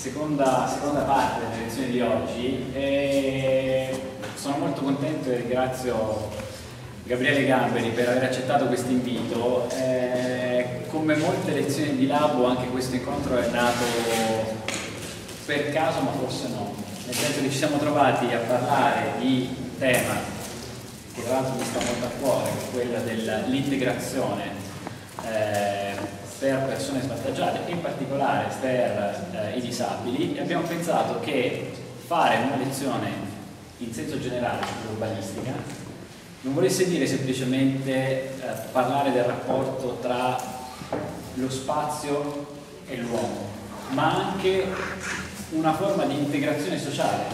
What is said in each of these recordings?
Seconda, seconda parte della lezione di oggi e sono molto contento e ringrazio Gabriele Gamberi per aver accettato questo invito. Eh, come molte lezioni di Labo anche questo incontro è nato per caso ma forse no, nel senso che ci siamo trovati a parlare di un tema che tra l'altro mi sta molto a cuore, quella dell'integrazione eh, per persone svantaggiate, in particolare per eh, i disabili, e abbiamo pensato che fare una lezione in senso generale sull'urbanistica non volesse dire semplicemente eh, parlare del rapporto tra lo spazio e l'uomo, ma anche una forma di integrazione sociale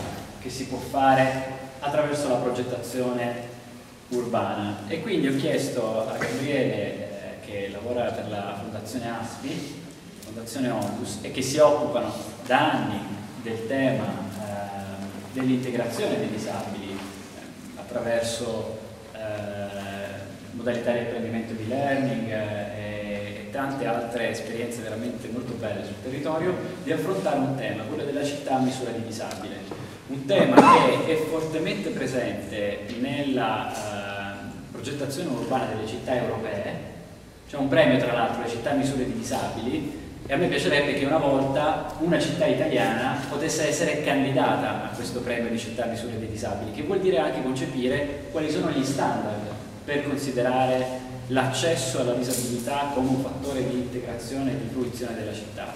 che si può fare attraverso la progettazione urbana. E quindi ho chiesto a Gabriele che lavora per la Fondazione ASPI, Fondazione Ondus, e che si occupano da anni del tema eh, dell'integrazione dei disabili eh, attraverso eh, modalità di apprendimento di learning eh, e tante altre esperienze veramente molto belle sul territorio, di affrontare un tema, quello della città a misura di disabile. Un tema che è fortemente presente nella eh, progettazione urbana delle città europee, c'è un premio tra l'altro alle città misure di disabili e a me piacerebbe che una volta una città italiana potesse essere candidata a questo premio di città misure di disabili, che vuol dire anche concepire quali sono gli standard per considerare l'accesso alla disabilità come un fattore di integrazione e di fruizione della città.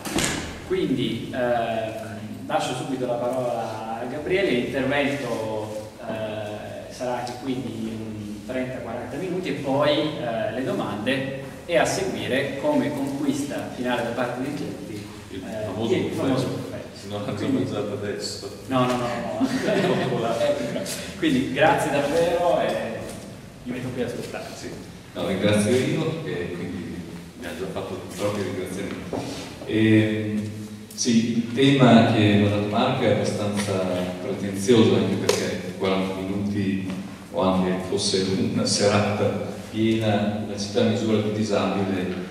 Quindi eh, lascio subito la parola a Gabriele, l'intervento eh, sarà anche qui di 30-40 minuti e poi eh, le domande e a seguire come conquista finale da parte dei clienti il eh, famoso, il famoso buffet. Non l'hanno mangiato adesso. No, no, no. no. Quindi grazie davvero e mi metto qui ad ascoltare. Sì. No, ringrazio io che quindi mi ha già fatto proprio ringraziamenti. E, sì, il tema che mi ha dato Marco è abbastanza pretenzioso anche perché 40 minuti o anche fosse una serata piena la città misura di disabile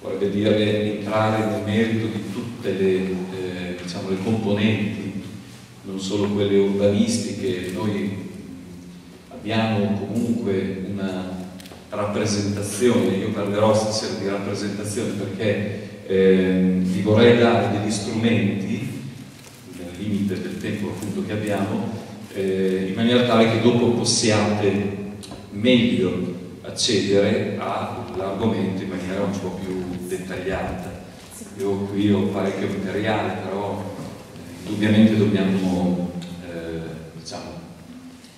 vorrebbe dire entrare nel merito di tutte le, eh, diciamo, le componenti, non solo quelle urbanistiche, noi abbiamo comunque una rappresentazione, io parlerò stasera di rappresentazione perché eh, vi vorrei dare degli strumenti, nel limite del tempo appunto che abbiamo, eh, in maniera tale che dopo possiate meglio accedere all'argomento in maniera un po' più dettagliata. Io qui ho parecchio materiale, però eh, indubbiamente dobbiamo eh, diciamo,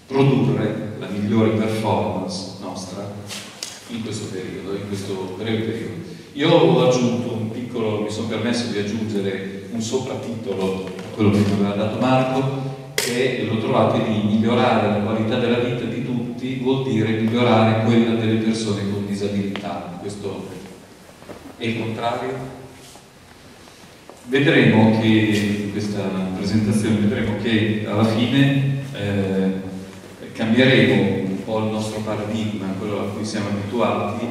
produrre la migliore performance nostra in questo periodo, in questo breve periodo. Io ho aggiunto un piccolo, mi sono permesso di aggiungere un sopratitolo a quello che mi aveva dato Marco, che lo trovate lì, migliorare la qualità della vita di tutti vuol dire migliorare quella delle persone con disabilità. Questo è il contrario? Vedremo che in questa presentazione vedremo che alla fine eh, cambieremo un po' il nostro paradigma, quello a cui siamo abituati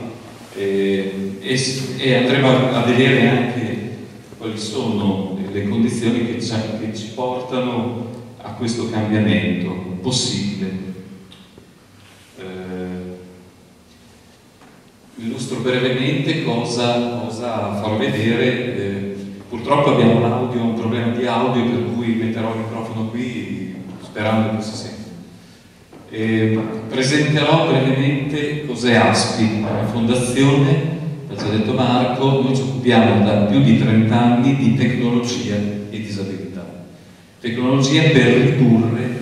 eh, e, e, andremo a, vedere anche quali sono le condizioni che ci, che ci portano a questo cambiamento possibile illustro brevemente cosa, cosa farò vedere. Eh, purtroppo abbiamo l'audio, un problema di audio per cui metterò il microfono qui sperando che si senta. Eh, presenterò brevemente cos'è ASPI, una fondazione, l'ha già detto Marco, noi ci occupiamo da più di 30 anni di tecnologia e disabilità. Tecnologia per ridurre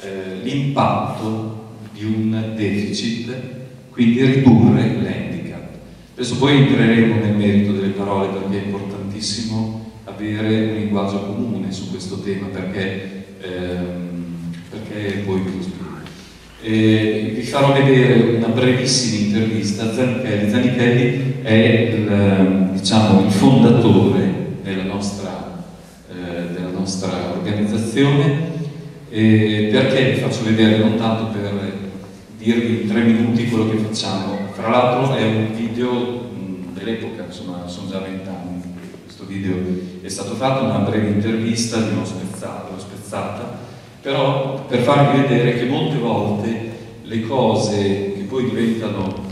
eh, l'impatto di un deficit quindi ridurre l'handicap. Adesso poi entreremo nel merito delle parole perché è importantissimo avere un linguaggio comune su questo tema perché, ehm, perché poi vi spiego. Vi farò vedere una brevissima intervista a Zanichelli. Zanichelli è il, diciamo, il fondatore della nostra, eh, della nostra organizzazione perché vi faccio vedere non tanto per dirvi in tre minuti quello che facciamo. Fra l'altro è un video dell'epoca, insomma sono già vent'anni. questo video è stato fatto, una breve intervista di uno spezzato, uno spezzata, però per farvi vedere che molte volte le cose che poi diventano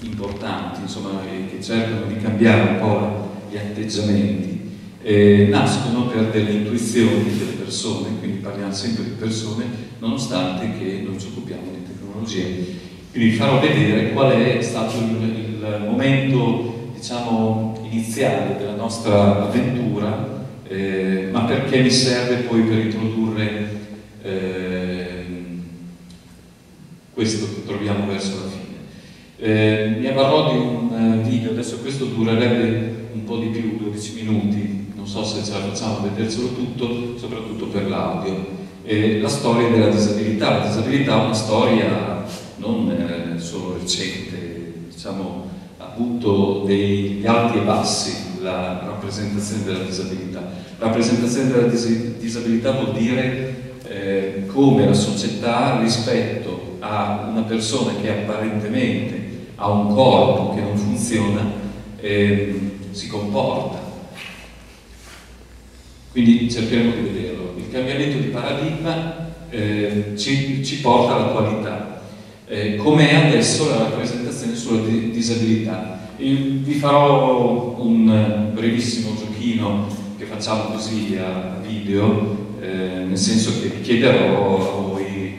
importanti, insomma, che cercano di cambiare un po' gli atteggiamenti, eh, nascono per delle intuizioni delle persone, quindi parliamo sempre di persone, nonostante che non ci occupiamo di tecnologia. Quindi vi farò vedere qual è stato il, il momento, diciamo, iniziale della nostra avventura, eh, ma perché mi serve poi per introdurre eh, questo che troviamo verso la fine. Eh, mi avvarrò di un eh, video, adesso questo durerebbe un po' di più, 12 minuti, non so se ce la facciamo a vedercelo tutto, soprattutto per l'audio. Eh, la storia della disabilità, la disabilità è una storia non eh, solo recente, diciamo avuto degli alti e bassi la rappresentazione della disabilità. Rappresentazione della dis disabilità vuol dire eh, come la società rispetto a una persona che apparentemente ha un corpo che non funziona eh, si comporta quindi cercheremo di vederlo. Il cambiamento di paradigma eh, ci, ci, porta alla qualità. Eh, Com'è adesso la rappresentazione sulla di disabilità? Io vi farò un brevissimo giochino che facciamo così a video, eh, nel senso che vi chiederò a voi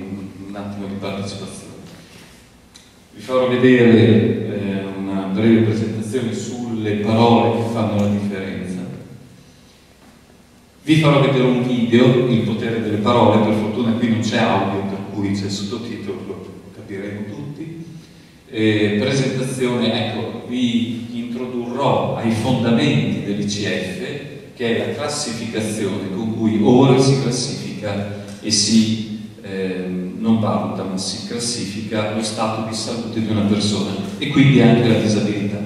un attimo di partecipazione. Vi farò vedere eh, una breve presentazione sulle parole che fanno la differenza vi farò vedere un video, il potere delle parole, per fortuna qui non c'è audio, per cui c'è il sottotitolo, lo capiremo tutti. Eh, presentazione, ecco, vi introdurrò ai fondamenti dell'ICF, che è la classificazione con cui ora si classifica e si eh, non valuta, ma si classifica lo stato di salute di una persona e quindi anche la disabilità.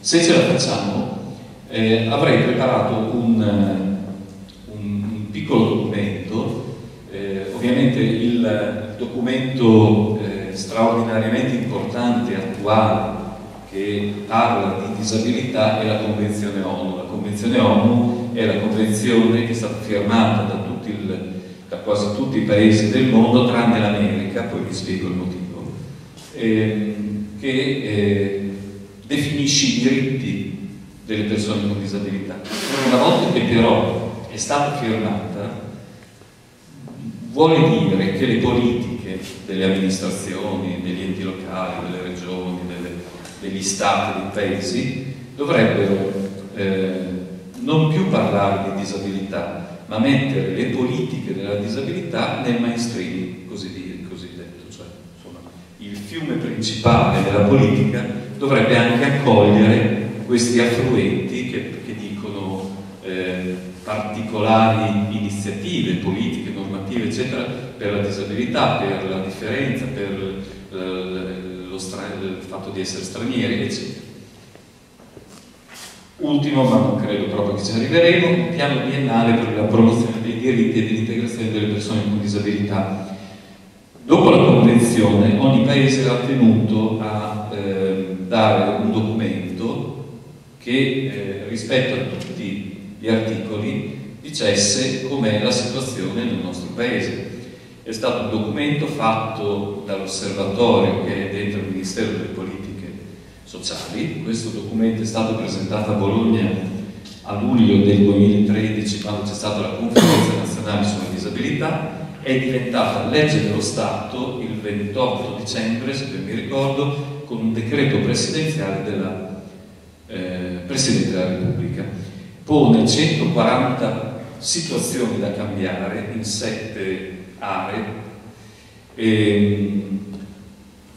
Se ce la facciamo, eh, avrei preparato un piccolo documento, eh, ovviamente il documento eh, straordinariamente importante e attuale che parla di disabilità è la Convenzione ONU. La Convenzione ONU è la convenzione che è stata firmata da, il, da quasi tutti i paesi del mondo, tranne l'America, poi vi spiego il motivo, ehm, che eh, definisce i diritti delle persone con disabilità. Una volta che però è stata firmata vuole dire che le politiche delle amministrazioni, degli enti locali, delle regioni, delle, degli stati, dei paesi dovrebbero eh, non più parlare di disabilità, ma mettere le politiche della disabilità nel mainstream così, cosiddetto, cioè insomma, il fiume principale della politica dovrebbe anche accogliere questi affluenti che, particolari iniziative politiche, normative, eccetera, per la disabilità, per la differenza, per eh, il fatto di essere stranieri, eccetera. Ultimo, ma non credo proprio che ci arriveremo, un piano biennale per la promozione dei diritti e dell'integrazione delle persone con disabilità. Dopo la Convenzione, ogni Paese era tenuto a eh, dare un documento che eh, rispetto a gli articoli dicesse com'è la situazione nel nostro paese. È stato un documento fatto dall'osservatorio che è dentro il Ministero delle Politiche Sociali. Questo documento è stato presentato a Bologna a luglio del 2013 quando c'è stata la conferenza nazionale sulla disabilità è diventata legge dello Stato il 28 dicembre, se ben mi ricordo, con un decreto presidenziale della eh, Presidente della Repubblica pone 140 situazioni da cambiare in sette aree, e,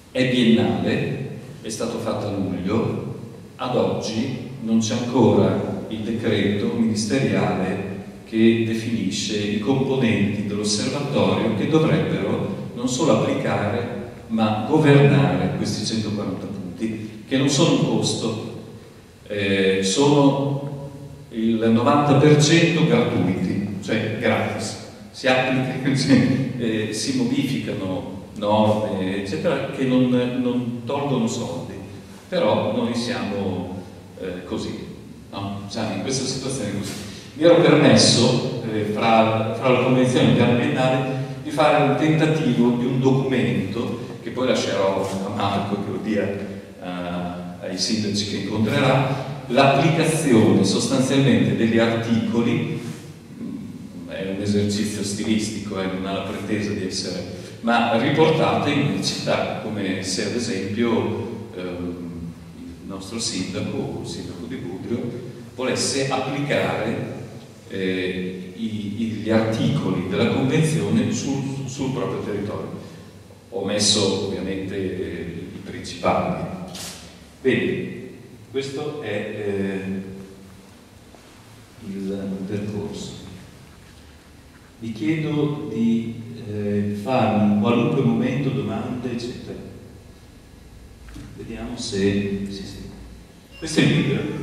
è biennale, è stato fatto a luglio, ad oggi non c'è ancora il decreto ministeriale che definisce i componenti dell'osservatorio che dovrebbero non solo applicare ma governare questi 140 punti, che non sono un costo, eh, sono il 90% gratuiti, cioè gratis. Si applica, cioè, eh, si modificano norme, eccetera, che non, non tolgono soldi. Però noi siamo eh, così, no? Siamo in questa situazione così. Mi ero permesso, eh, fra, fra la convenzione e piano biennale, di fare un tentativo di un documento che poi lascerò a Marco che lo dia uh, ai sindaci che incontrerà, l'applicazione sostanzialmente degli articoli, è un esercizio stilistico, eh, non ha la pretesa di essere, ma riportate in città, come se ad esempio eh, il nostro sindaco, il sindaco di Budrio, volesse applicare eh, i, gli articoli della Convenzione sul, sul proprio territorio. Ho messo ovviamente eh, i principali. Bene, questo è eh, il percorso. Vi chiedo di eh, farmi in qualunque momento domande, eccetera. Vediamo se... Sì, sì. Questo è il video.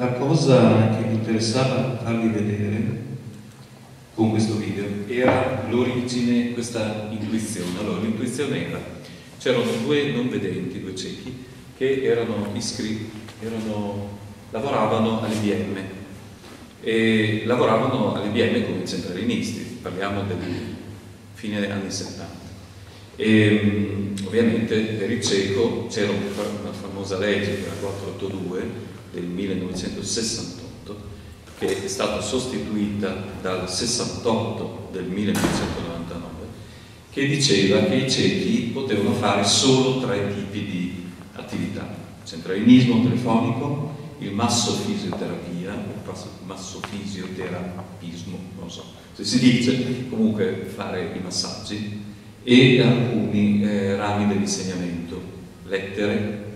La cosa che mi interessava farvi vedere con questo video era l'origine, questa intuizione. Allora, l'intuizione era, c'erano due non vedenti, due ciechi, che erano iscritti, erano, lavoravano all'IBM e lavoravano all'IBM come centralinisti, parliamo del fine anni 70. E ovviamente per il cieco c'era una famosa legge, che era 482, del 1968 che è stata sostituita dal 68 del 1999 che diceva che i ciechi potevano fare solo tre tipi di attività centralinismo telefonico il massofisioterapia il massofisioterapismo non so se si dice comunque fare i massaggi e alcuni eh, rami dell'insegnamento lettere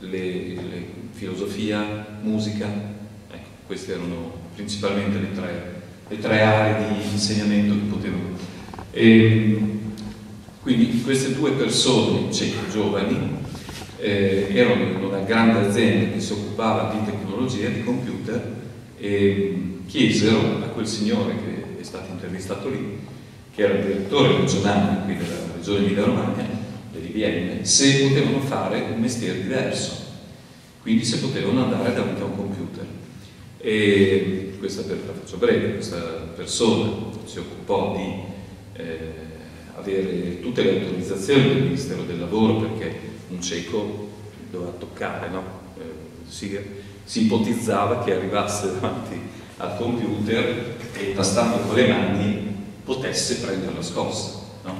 le, le filosofia, musica. Ecco, queste erano principalmente le tre, le tre aree di insegnamento che potevano. E, quindi queste due persone, cieche giovani, eh, erano in una grande azienda che si occupava di tecnologia, di computer, e chiesero a quel signore che è stato intervistato lì, che era il direttore regionale qui della regione Emilia-Romagna, dell'IBM, se potevano fare un mestiere diverso, quindi se potevano andare davanti a un computer. E questa per, la faccio breve, questa persona si occupò di eh, avere tutte le autorizzazioni del Ministero del Lavoro perché un cieco doveva toccare, no? eh, si, si ipotizzava che arrivasse davanti al computer e tastando con le mani potesse prendere la scossa. No?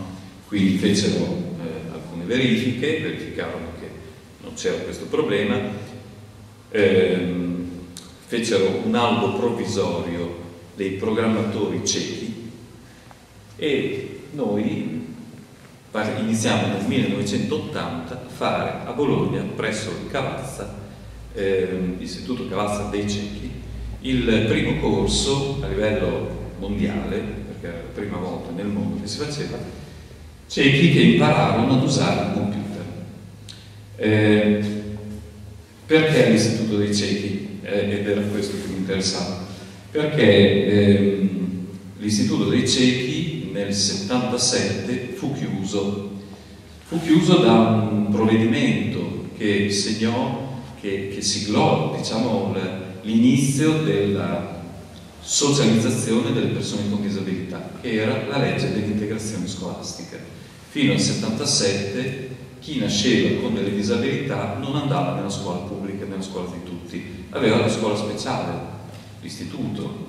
Quindi fecero eh, alcune verifiche, verificarono che non c'era questo problema, ehm, fecero un albo provvisorio dei programmatori ciechi e noi iniziamo nel 1980 a fare a Bologna, presso il Cavazza, eh, l'Istituto Cavazza dei Ciechi, il primo corso a livello mondiale, perché era la prima volta nel mondo che si faceva, ciechi che impararono ad usare il computer. Eh, perché l'Istituto dei Ciechi? Eh, ed era questo che mi interessava. Perché ehm, l'Istituto dei Ciechi nel 77 fu chiuso. Fu chiuso da un provvedimento che segnò, che, che siglò diciamo, l'inizio della socializzazione delle persone con disabilità, che era la legge dell'integrazione scolastica. Fino al 77 chi nasceva con delle disabilità non andava nella scuola pubblica, nella scuola di tutti, aveva la scuola speciale, l'istituto.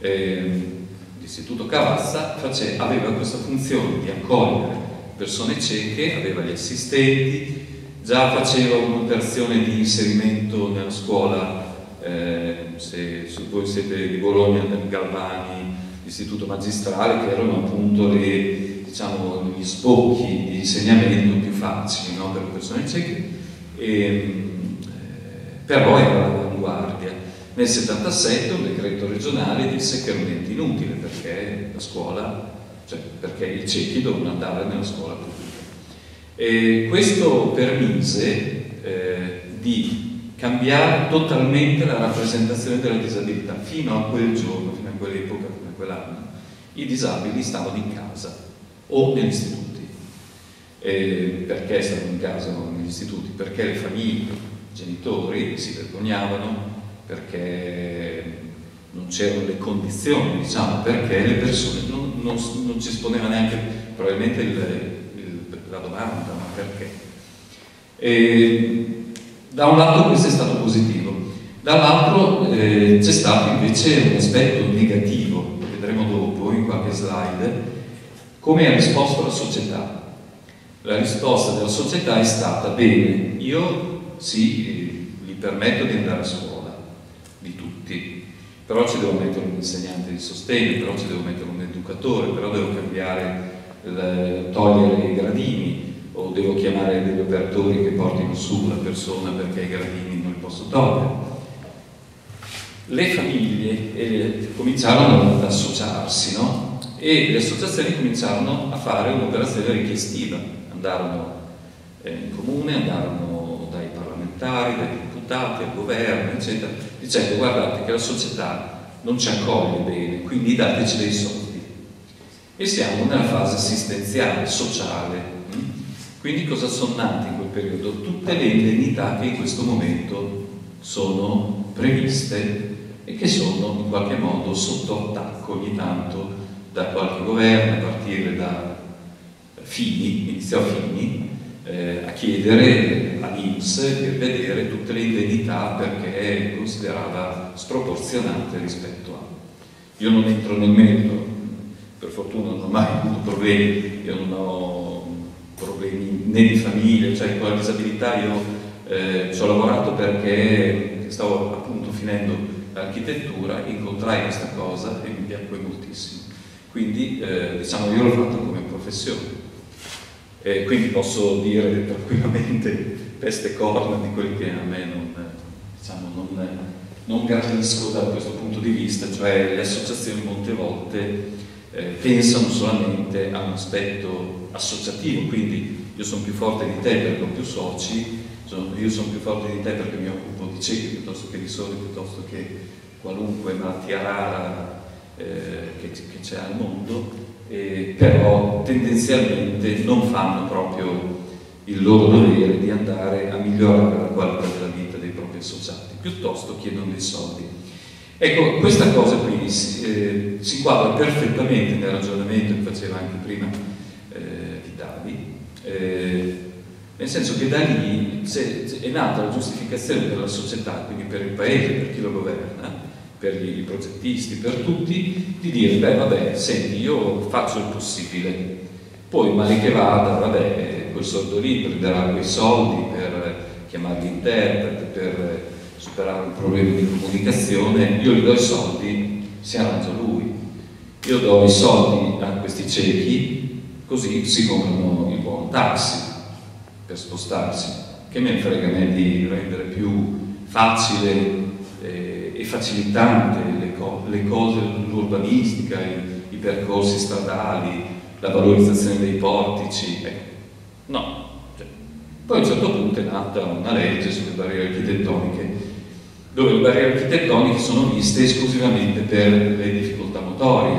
Eh, l'istituto Cavazza aveva questa funzione di accogliere persone cieche, aveva gli assistenti, già faceva un'operazione di inserimento nella scuola, eh, se, se, voi siete di Bologna, del Galvani, l'istituto magistrale, che erano appunto le, diciamo, gli sbocchi di insegnamento più facili no, per le persone cieche, e, eh, però era all'avanguardia. Nel 77 un decreto regionale disse che era un ente inutile perché la scuola, cioè perché i ciechi dovevano andare nella scuola pubblica. E questo permise eh, di cambiare totalmente la rappresentazione della disabilità. Fino a quel giorno, fino a quell'epoca, fino a quell'anno, i disabili stavano in casa o negli istituti. Eh, perché stavano in casa negli istituti? Perché le famiglie, i genitori si vergognavano, perché non c'erano le condizioni, diciamo, perché le persone non, non, non ci esponeva neanche probabilmente il, il, la domanda, ma perché. E, da un lato questo è stato positivo, dall'altro eh, c'è stato invece un aspetto negativo, lo vedremo dopo in qualche slide, come ha risposto la società. La risposta della società è stata, bene, io sì, gli permetto di andare a scuola, però ci devo mettere un insegnante di sostegno, però ci devo mettere un educatore, però devo cambiare, togliere i gradini o devo chiamare degli operatori che portino su la persona perché i gradini non li posso togliere. Le famiglie eh, cominciarono ad associarsi, no? E le associazioni cominciarono a fare un'operazione richiestiva, andarono eh, in comune, andarono dai parlamentari, dai deputati, al governo, eccetera, dicendo guardate che la società non ci accoglie bene, quindi dateci dei soldi. E siamo nella fase assistenziale, sociale. Mm? Quindi cosa sono nate in quel periodo? Tutte le indennità che in questo momento sono previste e che sono in qualche modo sotto attacco ogni tanto da qualche governo, a partire da Fini, iniziò Fini, eh, a chiedere all'Inps per vedere tutte le indennità perché considerava sproporzionate rispetto a... Io non entro nel merito, per fortuna non ho mai avuto problemi, io non ho problemi né di famiglia, cioè con la disabilità io eh, ci ho lavorato perché stavo appunto finendo l'architettura, incontrai questa cosa e mi piacque moltissimo. Quindi eh, diciamo io l'ho fatto come professione. Eh, quindi posso dire tranquillamente peste corna di quelli che a me non, diciamo, non, non gradisco da questo punto di vista, cioè le associazioni molte volte eh, pensano solamente a un aspetto associativo, quindi io sono più forte di te perché ho più soci, io sono più forte di te perché mi occupo di ciechi piuttosto che di soli, piuttosto che qualunque malattia rara eh, che, c'è al mondo, eh, però tendenzialmente non fanno proprio il loro dovere di andare a migliorare la qualità della vita dei propri associati, piuttosto chiedono dei soldi. Ecco, questa cosa qui si, eh, si quadra perfettamente nel ragionamento che faceva anche prima eh, di Davi, eh, nel senso che da lì è nata la giustificazione per la società, quindi per il paese, per chi lo governa, per gli progettisti, per tutti, di dire, beh vabbè, senti, io faccio il possibile, poi male che vada, vabbè, quel soldo lì prenderà quei soldi per chiamare l'interprete, per superare un problema di comunicazione, io gli do i soldi, si arrangia lui. Io do i soldi a questi ciechi, così si comprano il buon taxi per spostarsi. Che me ne frega me di rendere più facile facilitante le, co le cose, l'urbanistica, i, i, percorsi stradali, la valorizzazione dei portici. Eh, no. Cioè, poi a un certo punto è nata una legge sulle barriere architettoniche dove le barriere architettoniche sono viste esclusivamente per le difficoltà motorie.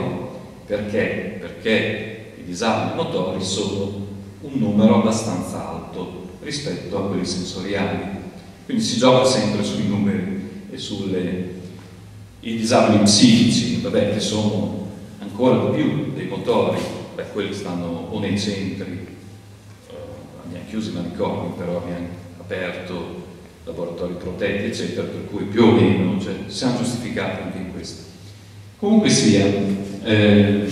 Perché? Perché i disabili motori sono un numero abbastanza alto rispetto a quelli sensoriali. Quindi si gioca sempre sui numeri e sulle i disabili psichici, vabbè, che sono ancora di più dei motori, beh, quelli stanno o nei centri, eh, abbiamo chiuso i manicomi, però abbiamo aperto laboratori protetti, eccetera, per cui più o meno cioè, siamo giustificati anche in questo. Comunque sia, eh,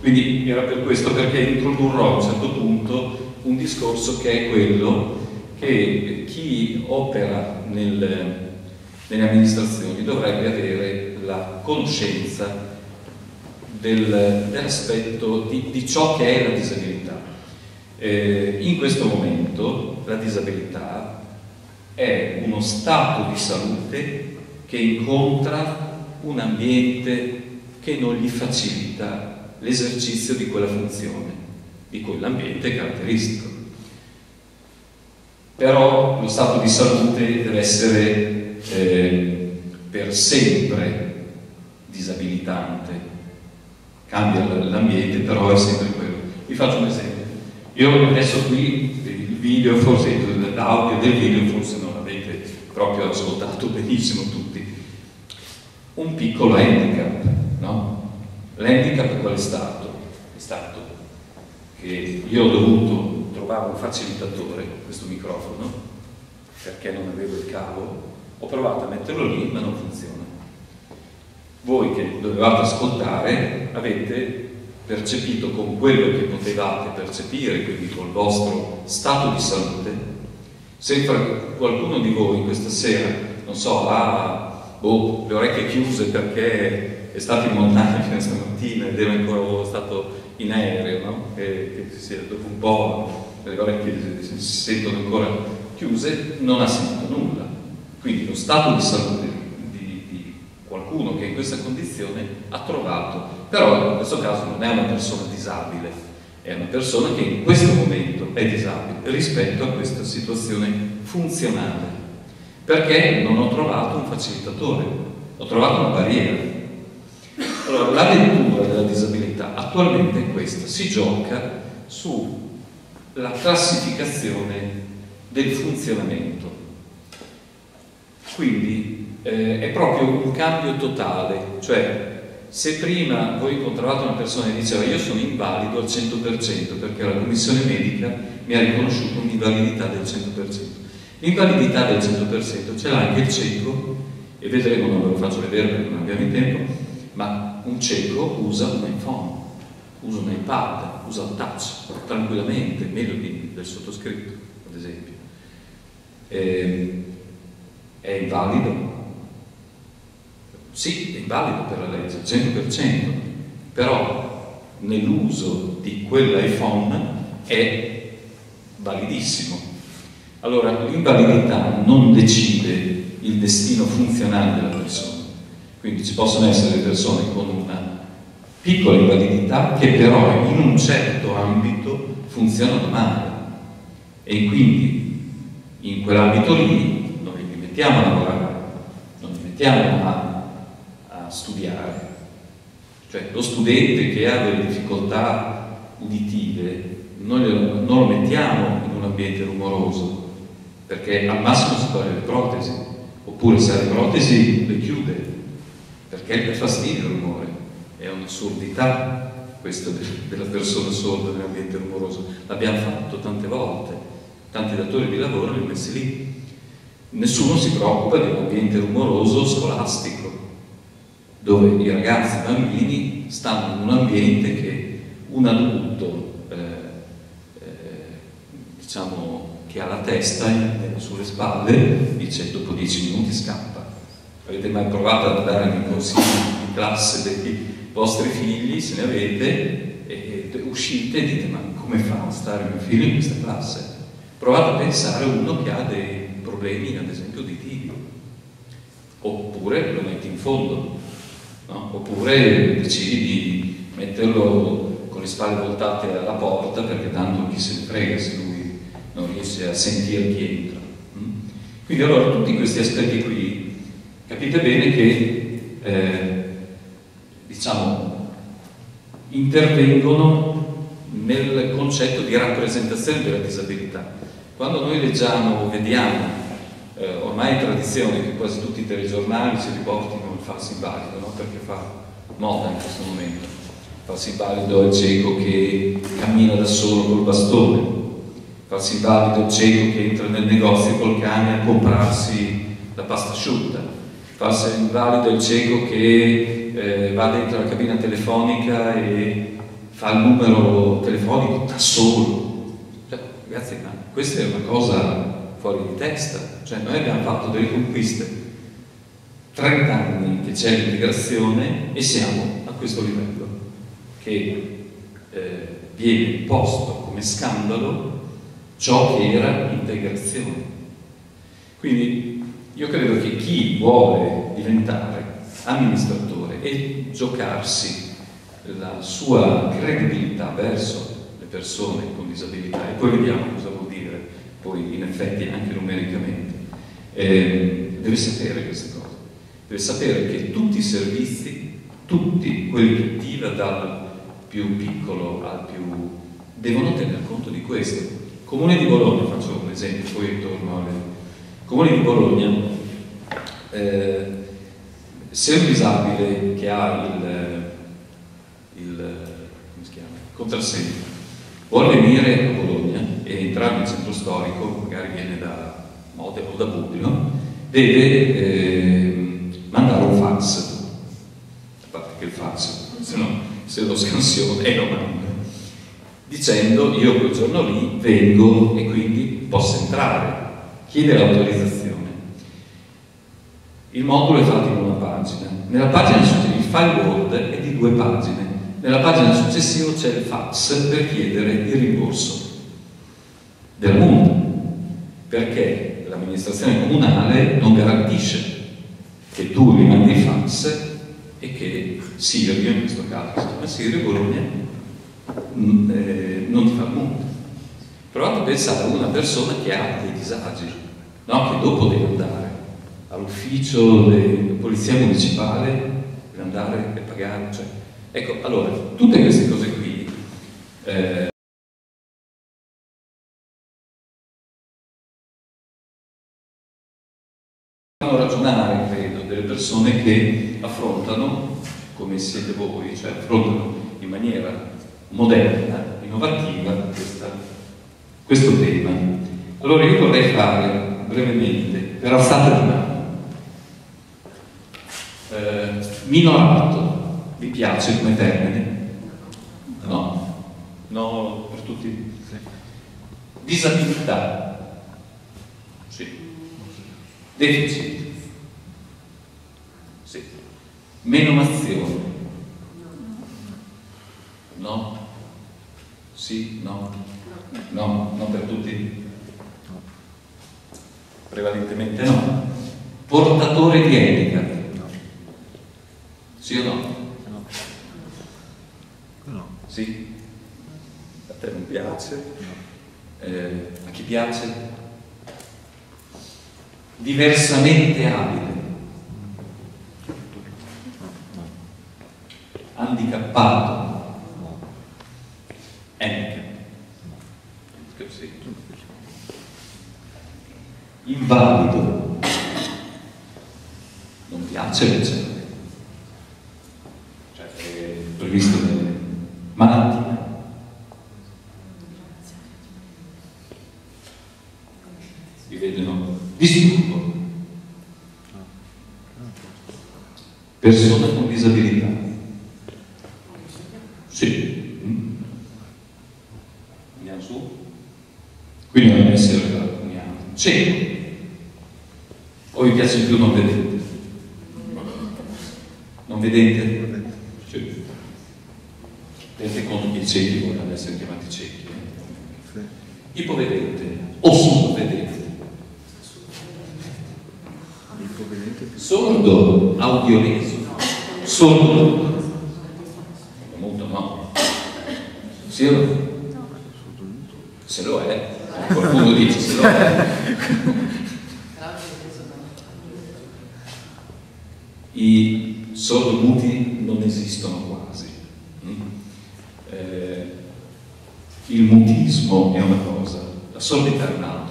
quindi era per questo perché introdurrò a un certo punto un discorso che è quello che chi opera nel, nelle amministrazioni dovrebbe avere la conoscenza del, dell'aspetto di, di, ciò che è la disabilità. Eh, in questo momento la disabilità è uno stato di salute che incontra un ambiente che non gli facilita l'esercizio di quella funzione, di quell'ambiente caratteristico. Però lo stato di salute deve essere eh, per sempre disabilitante, cambia l'ambiente, però è sempre quello. Vi faccio un esempio. Io adesso qui il video, forse l'audio del video forse non l'avete proprio ascoltato benissimo tutti. Un piccolo handicap, no? L'handicap qual è stato? È stato che io ho dovuto trovare un facilitatore, questo microfono, perché non avevo il cavo, ho provato a metterlo lì ma non funziona. Voi che dovevate ascoltare avete percepito con quello che potevate percepire, quindi col vostro stato di salute, se qualcuno di voi questa sera, non so, ha boh, le orecchie chiuse perché è stato in montagna fino a stamattina ed era ancora stato in aereo, no? che, che dopo un po' le orecchie si sentono ancora chiuse, non ha sentito nulla. Quindi lo stato di salute qualcuno che in questa condizione ha trovato però in questo caso non è una persona disabile, è una persona che in questo momento è disabile rispetto a questa situazione funzionale, perché non ho trovato un facilitatore, ho trovato una barriera. Allora, la lettura della disabilità attualmente è questa, si gioca sulla classificazione del funzionamento. Quindi eh, è proprio un cambio totale, cioè se prima voi incontravate una persona e diceva io sono invalido al 100% perché la commissione medica mi ha riconosciuto un'invalidità del 100%. L'invalidità del 100% ce l'ha anche il cieco, e vedremo, non ve lo faccio vedere perché non abbiamo il tempo, ma un cieco usa un iPhone, usa un iPad, usa un touch, tranquillamente, meglio del sottoscritto, ad esempio. E, ehm, è invalido, sì, è invalido per la legge, 100%, però nell'uso di quell'iPhone è validissimo. Allora, l'invalidità non decide il destino funzionale della persona. Quindi ci possono essere persone con una piccola invalidità che però in un certo ambito funzionano male e quindi in quell'ambito lì noi li mettiamo a lavorare, non li mettiamo a, studiare. Cioè lo studente che ha delle difficoltà uditive noi non lo mettiamo in un ambiente rumoroso perché al massimo si toglie le protesi oppure se ha le protesi le chiude perché gli fastidio il rumore è un'assurdità questo della persona sorda nell'ambiente rumoroso. L'abbiamo fatto tante volte tanti datori di lavoro li ho messi lì. Nessuno si preoccupa di un ambiente rumoroso scolastico dove i ragazzi i bambini stanno in un ambiente che un adulto eh, eh, diciamo che ha la testa sulle spalle dice dopo dieci minuti scappa. Avete mai provato a dare dei consigli in classe dei vostri figli? Se ne avete e, e uscite e dite ma come fa a stare mio figlio in questa classe? Provate a pensare a uno che ha dei problemi ad esempio uditivi oppure lo metti in fondo no? oppure decidi di metterlo con le spalle voltate alla porta perché tanto chi se ne frega se lui non riesce a sentire chi entra. Mm? Quindi allora tutti questi aspetti qui capite bene che eh, diciamo intervengono nel concetto di rappresentazione della disabilità. Quando noi leggiamo vediamo, eh, ormai è tradizione che quasi tutti i telegiornali ci riportino il falso invalido? Perché fa moda in questo momento. Invalido è il cieco che cammina da solo col bastone, invalido è il cieco che entra nel negozio col cane a comprarsi la pasta asciutta, invalido è il cieco che eh, va dentro la cabina telefonica e fa il numero telefonico da solo. Cioè, ragazzi, ma questa è una cosa fuori di testa, cioè noi abbiamo fatto delle conquiste 30 anni che c'è l'integrazione e siamo a questo livello, che eh, viene posto come scandalo ciò che era integrazione. Quindi io credo che chi vuole diventare amministratore e giocarsi la sua credibilità verso le persone con disabilità, e poi vediamo cosa vuol dire, poi in effetti anche numericamente, eh, deve sapere queste cose deve sapere che tutti i servizi, tutti quelli che attiva dal più piccolo al più, devono tener conto di questo. Comune di Bologna, faccio un esempio, poi torno alle... Comune di Bologna, eh, se un disabile che ha il, il contrassegno vuole venire a Bologna e entrare nel centro storico, magari viene da Modena o da Budrio, deve eh, mandare un fax, a parte che il fax, se no se lo scansiona e lo manda, dicendo io quel giorno lì vengo e quindi posso entrare, chiede l'autorizzazione. Il modulo è fatto in una pagina, nella pagina successiva il file Word è di due pagine, nella pagina successiva c'è il fax per chiedere il rimborso del mondo, perché l'amministrazione comunale non garantisce che tu gli mandi il fax e che Sirio, in questo caso si chiama Sirio, Bologna, mm, eh, non ti fa nulla. Provate a pensare a una persona che ha dei disagi, no? che dopo deve andare all'ufficio della polizia municipale, deve andare e pagare. Cioè, ecco, allora, tutte queste cose qui eh, persone che affrontano, come siete voi, cioè affrontano in maniera moderna, innovativa questa, questo tema. Allora io vorrei fare brevemente, per alzata di mano, eh, minorato, vi piace come termine? No, no, per tutti. Disabilità, sì. Deficit, sì. Menomazione. No? Sì? No? No? Non per tutti? Prevalentemente no. portatore di handicap. Sì o no? No. No. Sì? A te non piace? No. Eh, a chi piace? Diversamente abile. Handicappato. No. Handicap. Così. Invalido. Non piace invece. Cioè, è previsto nelle malattie. Vedono disturbo. Persona con disabilità. Sì. Mm. Andiamo su. Quindi non deve essere andiamo. Cieco. O vi piace più non vedente? Non vedente? Sì. Tenete conto che i ciechi vogliono essere chiamati ciechi. eh? Sì. Ipovedente o survedente. Ipovedente più Sordo, audioleso. Sordo. Molto no. Sì o no? sordomuto. Se lo è. Qualcuno dice se lo è. I sordomuti non esistono quasi. mm? Eh, il mutismo è una cosa, la sordità è un'altra.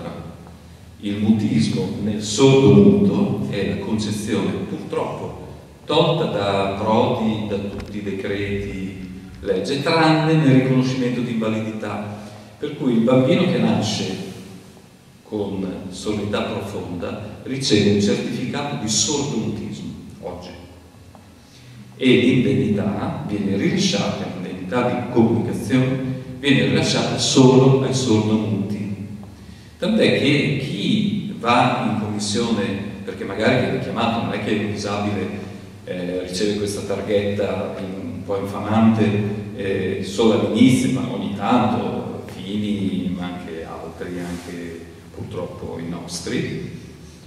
Il mutismo nel sordomuto è la concezione, purtroppo, tolta da Prodi, da tutti i decreti legge, tranne nel riconoscimento di invalidità. Per cui il bambino che nasce con sordità profonda riceve un certificato di sordomutismo oggi e l'indennità viene rilasciata, l'indennità di comunicazione viene rilasciata solo ai sordomuti. Tant'è che chi va in commissione, perché magari viene chiamato, non è che un disabile eh, riceve questa targhetta un po' infamante eh, solo all'inizio, ma ogni tanto, Fini, altri, anche purtroppo i nostri,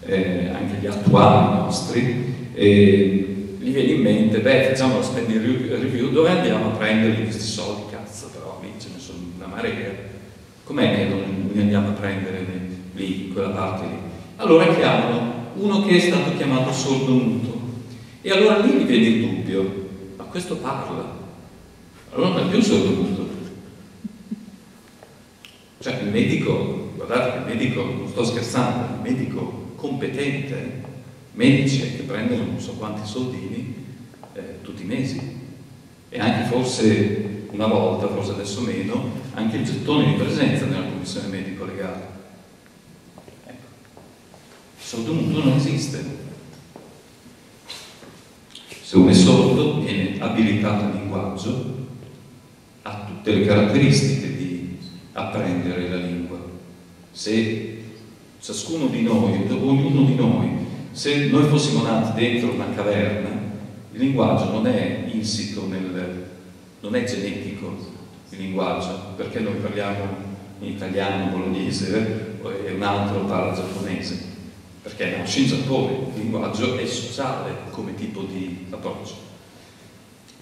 eh, anche gli attuali nostri, e gli viene in mente, beh, facciamo la spending review, dove andiamo a prendere questi soldi? Cazzo, però lì ce ne sono una marea. Com'è che non li andiamo a prendere lì, in quella parte lì? Allora chiamano uno che è stato chiamato sordomuto. E allora lì gli viene il dubbio, ma questo parla. Allora non è più sordomuto. Cioè il medico, guardate il medico, non sto scherzando, il medico competente, medici che prendono non so quanti soldini eh, tutti i mesi e anche forse una volta, forse adesso meno, anche il gettone di presenza nella commissione medico-legale. Ecco. Il sordomuto non esiste. Se uno è sordo viene abilitato al linguaggio, ha tutte le caratteristiche apprendere la lingua. Se ciascuno di noi, ognuno di noi, se noi fossimo nati dentro una caverna, il linguaggio non è insito nel, non è genetico il linguaggio, perché noi parliamo in italiano, bolognese e un altro parla giapponese, perché nasce in Giappone, il linguaggio è sociale come tipo di approccio.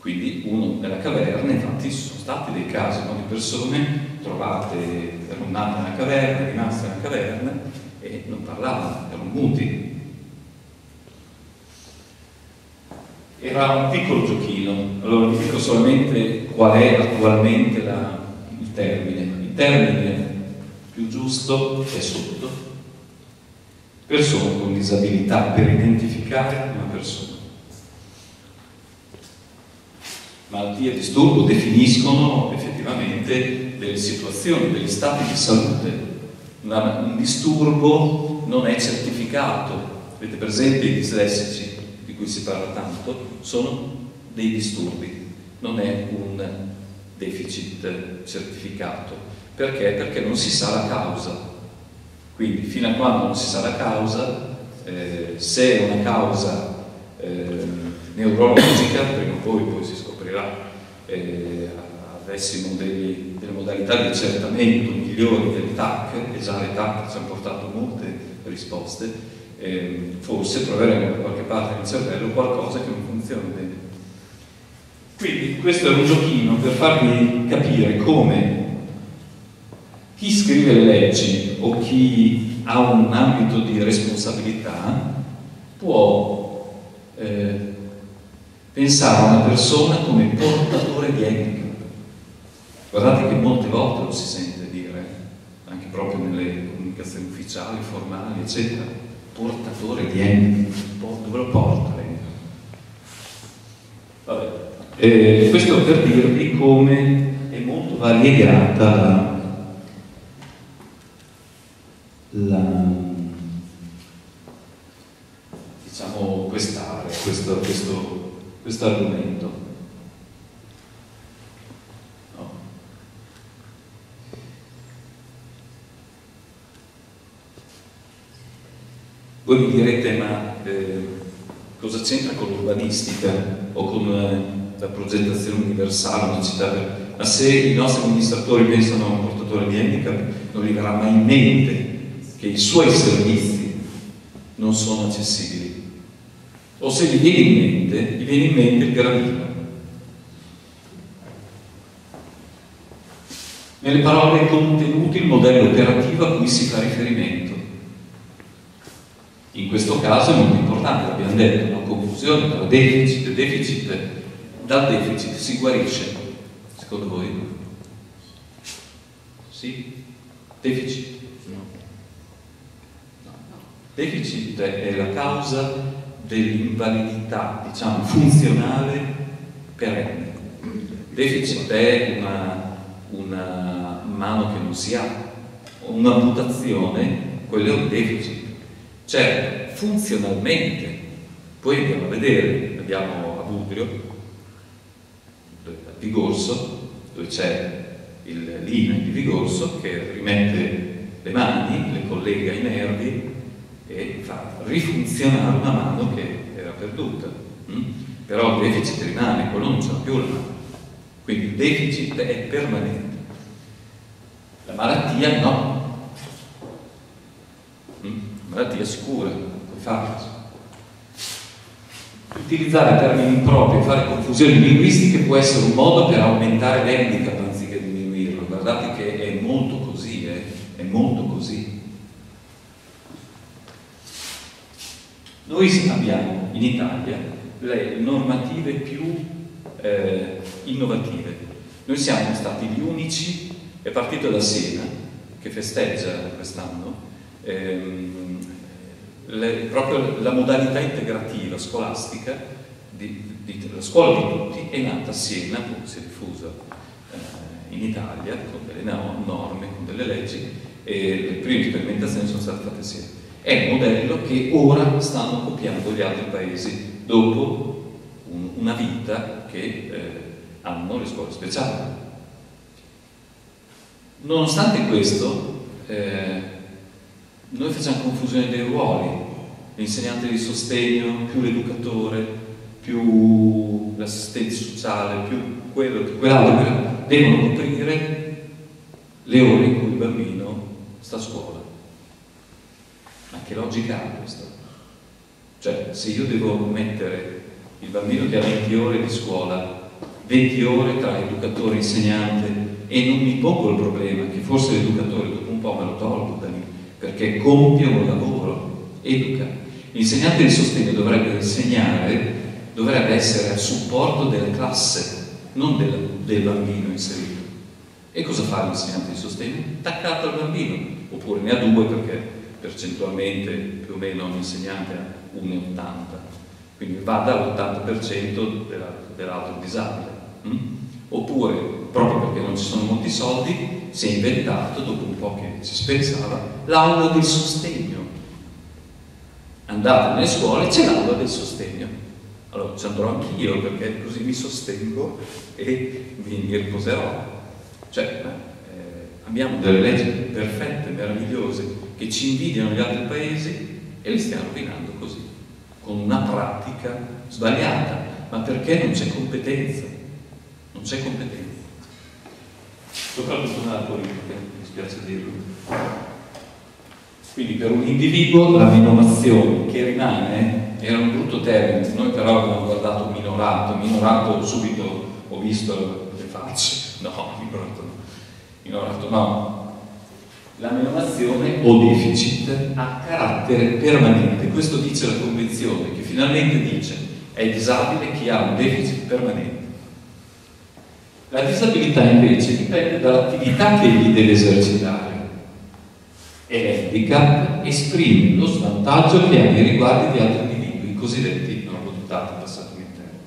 Quindi uno nella caverna, infatti ci sono stati dei casi no, di persone trovate, erano nate nella caverna, rimaste nella caverna e non parlavano, erano muti. Era un piccolo giochino, allora vi dico solamente qual è attualmente la- il termine. Il termine più giusto è sotto. Persone con disabilità per identificare una persona. Malattia e disturbo definiscono effettivamente delle situazioni, degli stati di salute. Una- un disturbo non è certificato. Avete presente i dislessici di cui si parla tanto? Sono dei disturbi, non è un deficit certificato. Perché? Perché non si sa la causa. Quindi fino a quando non si sa la causa, eh, se è una causa eh, neurologica, prima o poi, poi si scoprirà, eh, avessimo degli- delle modalità di accertamento migliori del TAC, e già le TAC ci hanno portato molte risposte, eh, forse troveremo da qualche parte nel cervello qualcosa che non funziona bene. Quindi questo è un giochino per farvi capire come chi scrive le leggi o chi ha un ambito di responsabilità può eh, pensare a una persona come portatore di handicap. Guardate che molte volte lo si sente dire, anche proprio nelle comunicazioni ufficiali, formali, eccetera, portatore di handicap, dove lo porta. Eh, questo per dirvi come è molto variegata la, la diciamo quest'area, questo, questo, questo argomento. Voi mi direte, ma eh, cosa c'entra con l'urbanistica o con eh, la progettazione universale, una città per... Ma se i nostri amministratori pensano a un portatore di handicap, non gli verrà mai in mente che i suoi servizi non sono accessibili. O se gli viene in mente, gli viene in mente il gradino. Nelle parole contenute il modello operativo a cui si fa riferimento. In questo caso è molto importante, l'abbiamo detto, la confusione tra deficit e deficit. Dal deficit si guarisce, secondo voi? Sì? Deficit? Deficit è la causa dell'invalidità, diciamo, funzionale perenne. Deficit è una, una mano che non si ha, una mutazione, quello è un deficit. Certo, funzionalmente, poi andiamo a vedere, abbiamo a Budrio, a Vigorso, dove c'è il linea di Vigorso che rimette le mani, le collega ai nervi e fa rifunzionare una mano che era perduta. Mm? Però il deficit rimane, quello non c'è più la mano. Quindi il deficit è permanente. La malattia no. La malattia è puoi farla. Utilizzare termini impropri e fare confusioni linguistiche può essere un modo per aumentare l'handicap anziché diminuirlo. Guardate che è molto così, eh? è molto così. Noi abbiamo in Italia le normative più eh, innovative. Noi siamo stati gli unici, è partito da Siena, che festeggia quest'anno, ehm, le, proprio la modalità integrativa scolastica, di, di, la scuola di tutti è nata a Siena, si è diffusa eh, in Italia con delle norme, con delle leggi e le prime sperimentazioni sono state fatte a Siena è un modello che ora stanno copiando gli altri paesi dopo un, una vita che eh, hanno le scuole speciali. Nonostante questo, eh, noi facciamo confusione dei ruoli, l'insegnante di sostegno, più l'educatore, più l'assistente sociale, più quello che quell'altro, devono coprire le ore in cui il bambino sta a scuola. Ma che logica ha questo? Cioè, se io devo mettere il bambino che ha 20 ore di scuola, 20 ore tra educatore e insegnante, e non mi pongo il problema che forse l'educatore dopo un po' me lo tolgo perché compie un lavoro, educa. L'insegnante di sostegno dovrebbe insegnare, dovrebbe essere a supporto della classe, non del, del bambino inserito. E cosa fa l'insegnante di sostegno? Attaccato al bambino, oppure ne ha due perché percentualmente più o meno un insegnante a 1,80, quindi va dall'80% dell'altro disabile. Mm? Oppure, proprio perché non ci sono molti soldi, si è inventato, dopo un po' che si spensava, l'aula del sostegno. Andate nelle scuole, c'è l'aula del sostegno. Allora ci andrò anch'io perché così mi sostengo e mi, riposerò. Cioè, eh, abbiamo delle leggi perfette, meravigliose, che ci invidiano gli altri paesi e li stiamo rovinando così, con una pratica sbagliata, ma perché non c'è competenza, c'è competenza. Soprattutto nella politica, mi spiace dirlo. Quindi per un individuo la minorazione che rimane era un brutto termine, noi però abbiamo guardato minorato, minorato subito ho visto le facce, no, minorato no, minorato no. La menomazione o deficit ha carattere permanente, questo dice la Convenzione, che finalmente dice è disabile chi ha un deficit permanente. La disabilità invece dipende dall'attività che egli deve esercitare e l'handicap esprime lo svantaggio che ha nei riguardi di altri individui, i cosiddetti normodotati, passatemi il termine.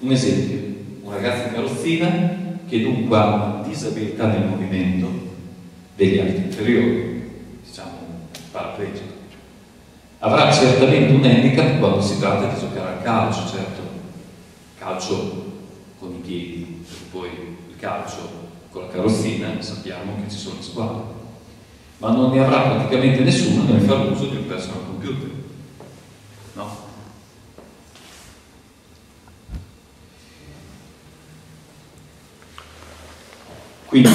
Un esempio, un ragazzo in carrozzina che dunque ha una disabilità del movimento degli arti inferiori, diciamo paraplegico. Avrà certamente un handicap quando si tratta di giocare a calcio, certo, calcio con i piedi, poi il calcio con la carrozzina, sappiamo che ci sono squadre ma non ne avrà praticamente nessuno nel fare uso di un personal computer. No? Quindi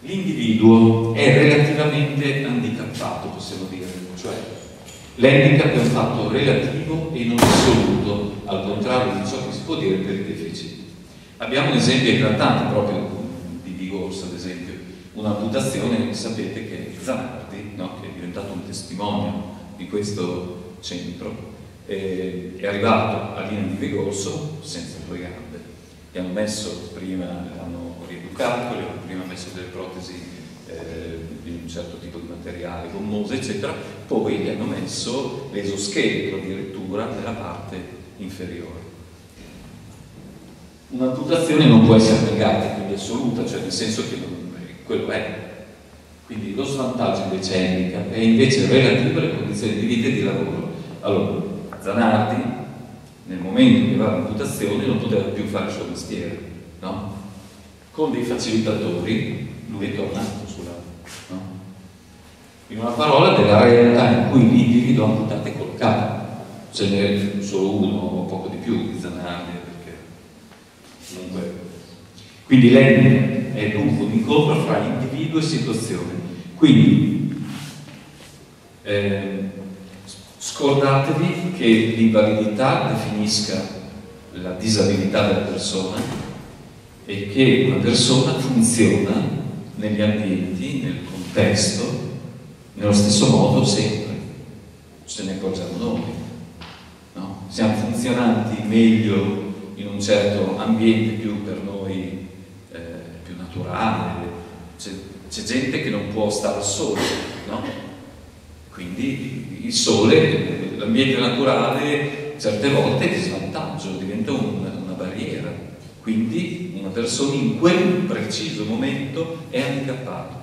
l'individuo è relativamente handicappato, possiamo dire, cioè l'handicap è un fatto relativo e non assoluto, al contrario di ciò che si può dire per i deficit. Abbiamo un esempio eclatante proprio Gorsa, ad esempio, un'amputazione, sapete che Zanardi, no, che è diventato un testimonio di questo centro, eh, è arrivato a linea di Vigorso senza due gambe. Gli hanno messo prima, hanno rieducato, gli hanno prima messo delle protesi eh, di un certo tipo di materiale, gommose, eccetera, poi gli hanno messo l'esoscheletro addirittura nella parte inferiore un'amputazione non può essere negata, quindi assoluta, cioè nel senso che non, quello è. Quindi lo svantaggio invece è handicap è invece relativo alle condizioni di vita e di lavoro. Allora, Zanardi, nel momento che va all'amputazione, non poteva più fare il suo mestiere, no? Con dei facilitatori, lui è tornato sulla... No? In una parola della realtà in cui l'individuo amputato è. Ce n'è solo uno o poco di più di Zanardi Comunque, quindi l'ente è dunque un incontro fra individuo e situazione. Quindi eh, scordatevi che l'invalidità definisca la disabilità della persona e che una persona funziona negli ambienti, nel contesto, nello stesso modo sempre. Ce ne accorgiamo noi. Siamo funzionanti meglio in un certo ambiente più per noi eh, più naturale, c'è, gente che non può stare al sole, no? Quindi il sole, l'ambiente naturale certe volte è di svantaggio, diventa un, una barriera, quindi una persona in quel preciso momento è handicappato.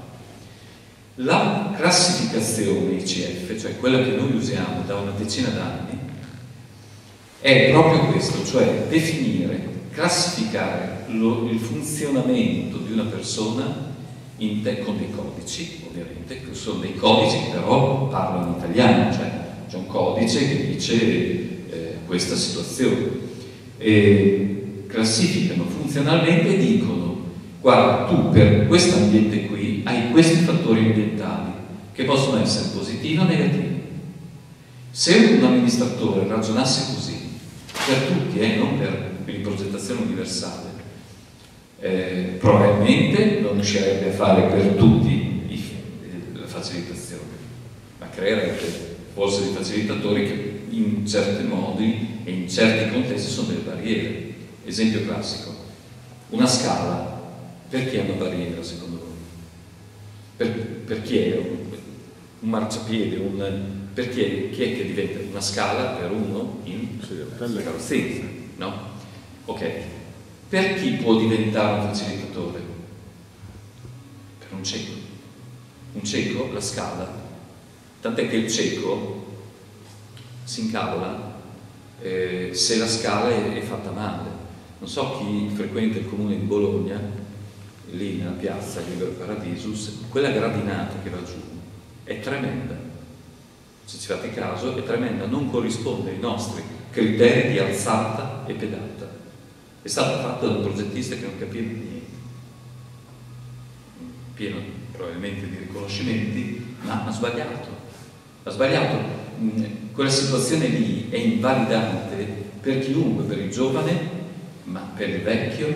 La classificazione ICF, cioè quella che noi usiamo da una decina d'anni, è proprio questo, cioè definire, classificare lo, il funzionamento di una persona te, con dei codici, ovviamente, che sono dei codici che però parlano italiano, cioè c'è un codice che dice eh, questa situazione. E classificano funzionalmente e dicono, guarda, tu per questo ambiente qui hai questi fattori ambientali che possono essere positivi o negativi. Se un amministratore ragionasse così, per tutti, eh, non per progettazione universale. Eh, probabilmente non riuscirebbe a fare per tutti i, la facilitazione, ma creerebbe forse dei facilitatori che in certi modi e in certi contesti sono delle barriere. Esempio classico, una scala, perché è una barriera secondo voi? Per, per chi è un, un marciapiede, un, perché chi è che diventa una scala per uno in carrozzina, no? Ok, per chi può diventare un facilitatore? Per un cieco. Un cieco, la scala, tant'è che il cieco si incavola eh, se la scala è, è fatta male. Non so chi frequenta il comune di Bologna, lì nella piazza Libero Paradisus, quella gradinata che va giù è tremenda se ci fate caso, è tremenda, non corrisponde ai nostri criteri di alzata e pedata. È stata fatta da un progettista che non capiva niente. pieno probabilmente di riconoscimenti, ma ha sbagliato. Ha sbagliato. Mm, Quella situazione lì è invalidante per chiunque, per il giovane, ma per il vecchio.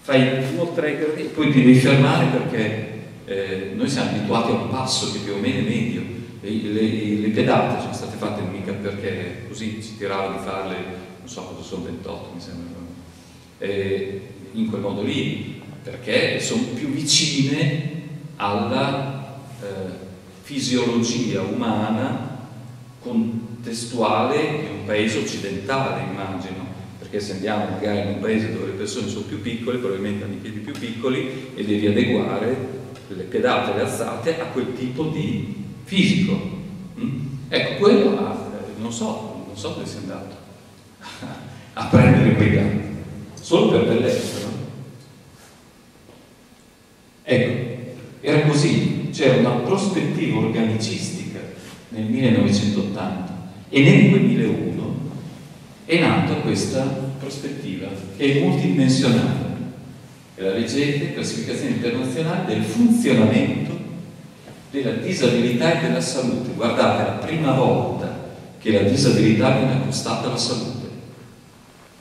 Fai due o tre gradi e poi ti devi fermare perché eh, noi siamo abituati a un passo che più o meno è medio. Le, le- pedate sono state fatte mica perché così si tirava di farle, non so cosa sono 28 mi sembra, eh, in quel modo lì, perché sono più vicine alla eh, fisiologia umana contestuale di un paese occidentale, immagino, perché se andiamo magari in un paese dove le persone sono più piccole, probabilmente hanno i piedi più piccoli e devi adeguare le pedate, le alzate a quel tipo di fisico. mm? Ecco, quello ha, non so, non so dove sia andato a prendere quei dati, solo per bellezza, no? Ecco, era così, c'era una prospettiva organicistica nel 1980 e nel 2001 è nata questa prospettiva che è multidimensionale. E la leggete, classificazione internazionale del funzionamento della disabilità e della salute. Guardate, è la prima volta che la disabilità viene accostata alla salute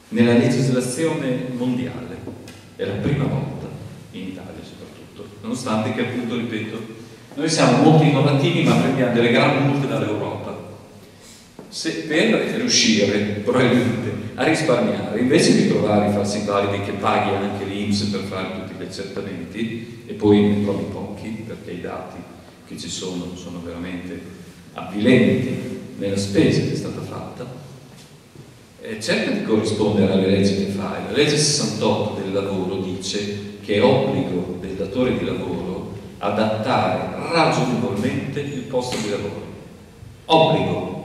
nella legislazione mondiale. È la prima volta, in Italia soprattutto, nonostante che appunto, ripeto, noi siamo molto innovativi ma prendiamo delle gran multe dall'Europa. Se, per riuscire probabilmente a risparmiare, invece di trovare i falsi invalidi che paghi anche l'Inps per fare tutti gli accertamenti, e poi ne trovi pochi, perché i dati che ci sono sono veramente avvilenti nella spesa che è stata fatta, eh, cerca di corrispondere alle leggi che fai. La legge 68 del lavoro dice che è obbligo del datore di lavoro adattare ragionevolmente il posto di lavoro. Obbligo.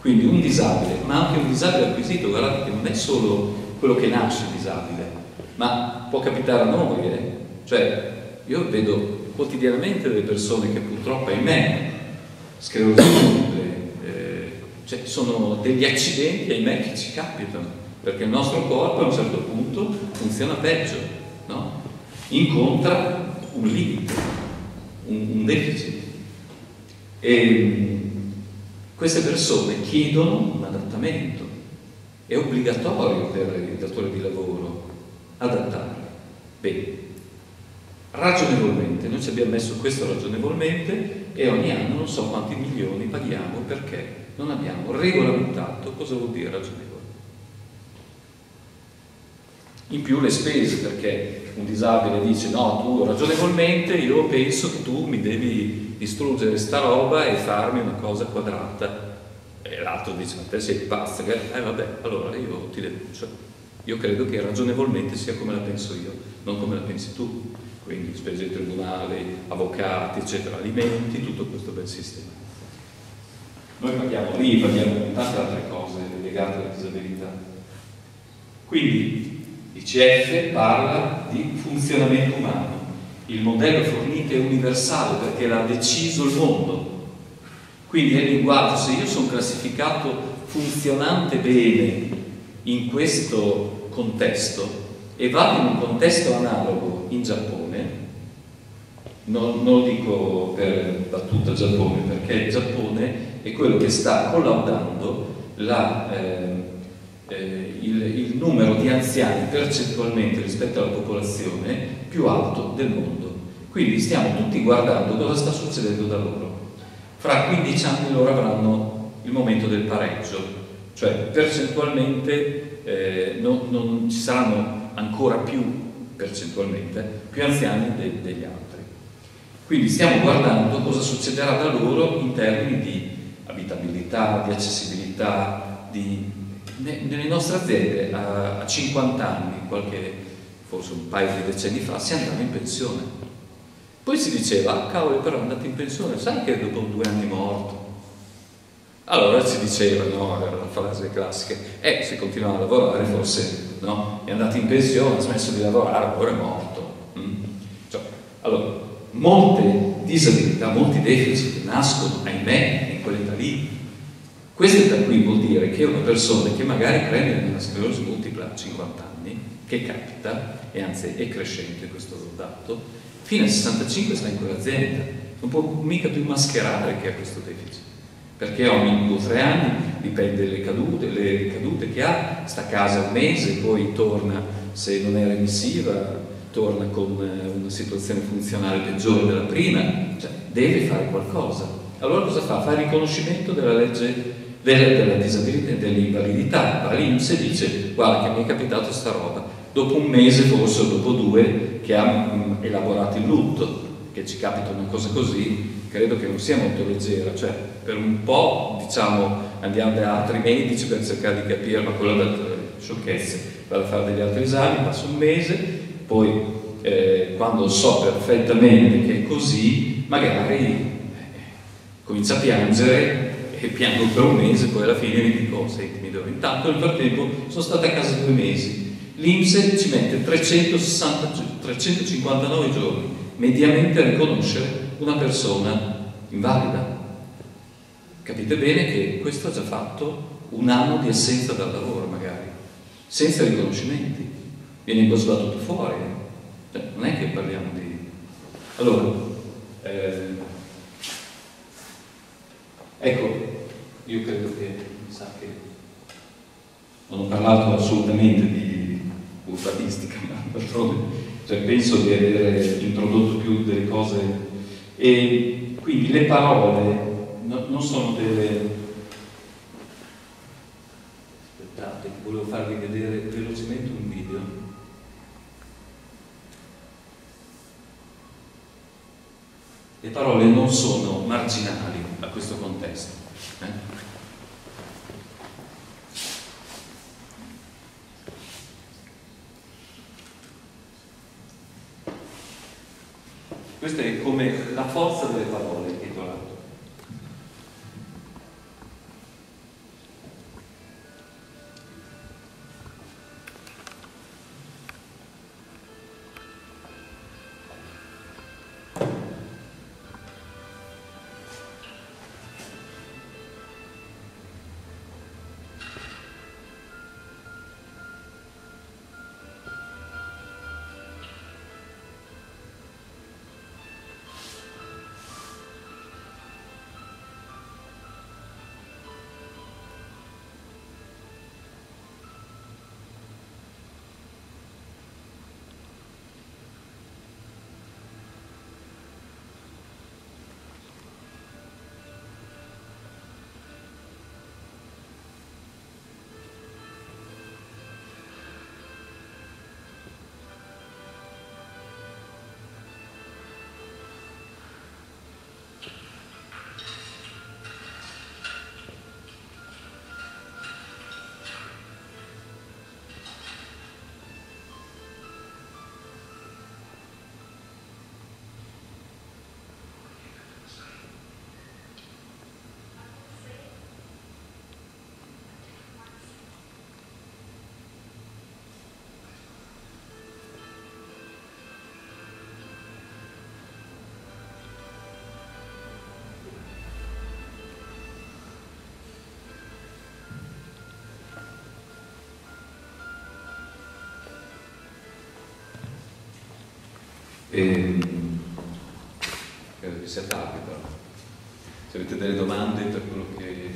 Quindi un disabile, ma anche un disabile acquisito, guardate che non è solo quello che nasce disabile, ma può capitare a noi. eh. Cioè, io vedo quotidianamente delle persone che purtroppo, ahimè, sclerosi eh, cioè sono degli accidenti, ahimè, che ci capitano, perché il nostro corpo a un certo punto funziona peggio, no? incontra un limite, un, un deficit. E queste persone chiedono un adattamento, è obbligatorio per il datore di lavoro adattare. Bene, ragionevolmente, noi ci abbiamo messo questo ragionevolmente e ogni anno non so quanti milioni paghiamo perché non abbiamo regolamentato cosa vuol dire ragionevole. In più le spese, perché un disabile dice no, tu ragionevolmente io penso che tu mi devi distruggere sta roba e farmi una cosa quadrata. E l'altro dice ma te sei pazzo, che- eh vabbè, allora io ti denuncio. Io credo che ragionevolmente sia come la penso io, non come la pensi tu. Quindi spese di tribunale, avvocati, eccetera, alimenti, tutto questo bel sistema. Noi paghiamo lì, paghiamo tante altre cose legate alla disabilità. Quindi l'ICF parla di funzionamento umano. Il modello fornito è universale perché l'ha deciso il mondo. Quindi il linguaggio, se io sono classificato funzionante bene in questo contesto e vado in un contesto analogo in Giappone, non, non dico per battuta Giappone, perché il Giappone è quello che sta collaudando la, ehm, eh, il, il numero di anziani percentualmente rispetto alla popolazione più alto del mondo. Quindi stiamo tutti guardando cosa sta succedendo da loro. Fra 15 anni loro avranno il momento del pareggio, cioè percentualmente eh, non, non ci saranno ancora più percentualmente più anziani de- degli altri. Quindi stiamo guardando cosa succederà da loro in termini di abitabilità, di accessibilità, di... ne- nelle nostre aziende a, a 50 anni, qualche, forse un paio di decenni fa, si andava in pensione. Poi si diceva, cavolo, però è andato in pensione, sai che dopo due anni è morto? Allora si diceva, no, era la frase classica, eh, se continua a lavorare forse no, è andato in pensione, ha smesso di lavorare, ora è morto. Mm? Cioè, allora, molte disabilità, molti deficit nascono, ahimè, in quell'età lì. Quest'età qui vuol dire che una persona che magari prende una sclerosi multipla a 50 anni, che capita, e anzi è crescente questo dato, fino al 65 sta in quell'azienda, non può mica più mascherare che ha questo deficit, perché ogni due o tre anni dipende le cadute, le ricadute che ha, sta a casa un mese, poi torna, se non è remissiva, torna con eh, una situazione funzionale peggiore della prima, cioè deve fare qualcosa. Allora cosa fa? Fa il riconoscimento della legge della, della disabilità e dell'invalidità, va all'Inps e dice guarda che mi è capitato sta roba, dopo un mese forse o dopo due che ha mh, elaborato il lutto, che ci capita una cosa così, credo che non sia molto leggera, cioè per un po' diciamo andiamo da altri medici per cercare di capire, ma quello da sciocchezze, vado a fare degli altri esami, passa un mese, poi eh, quando so perfettamente che è così, magari eh, comincia a piangere e piango per un mese, poi alla fine mi dico, oh, senti, mi devo. Intanto nel frattempo sono stata a casa due mesi. L'Inps ci mette 360, 359 giorni mediamente a riconoscere una persona invalida. Capite bene che questo ha già fatto un anno di assenza dal lavoro, magari, senza riconoscimenti. Viene impostato tutto fuori. Cioè, non è che parliamo di... Allora, eh, ecco, io credo che, mi sa che non ho parlato assolutamente di urbanistica, ma d'altronde cioè, penso di aver introdotto più delle cose e quindi le parole no- non sono delle aspettate volevo farvi vedere velocemente un video le parole non sono marginali a questo contesto eh? Questa è come la forza delle parole, E, credo che sia tardi però. Se avete delle domande per quello che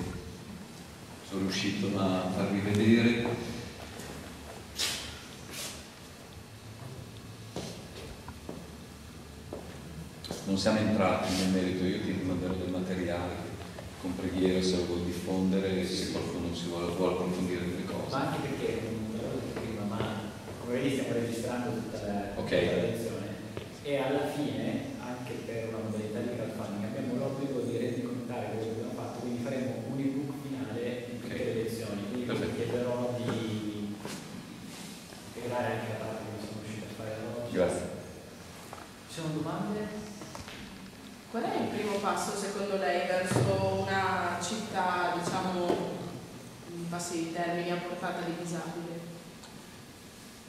sono riuscito a farvi vedere. Non siamo entrati nel merito, io ti manderò del materiale con preghiera se lo vuoi diffondere, se qualcuno si vuole, vuole approfondire delle cose. Ma anche perché, non l'ho detto prima, ma come vedi stiamo registrando tutta la, Ok. tutta la lezione e alla fine, anche per una modalità di crowdfunding, abbiamo l'obbligo di rendicontare quello che abbiamo fatto, quindi faremo un ebook finale di tutte le lezioni, quindi vi chiederò di integrare anche la parte che sono riuscito a fare oggi. Grazie. Ci sono domande? Qual è il primo passo secondo lei verso una città, diciamo, in passi di termini, a portata di disabile?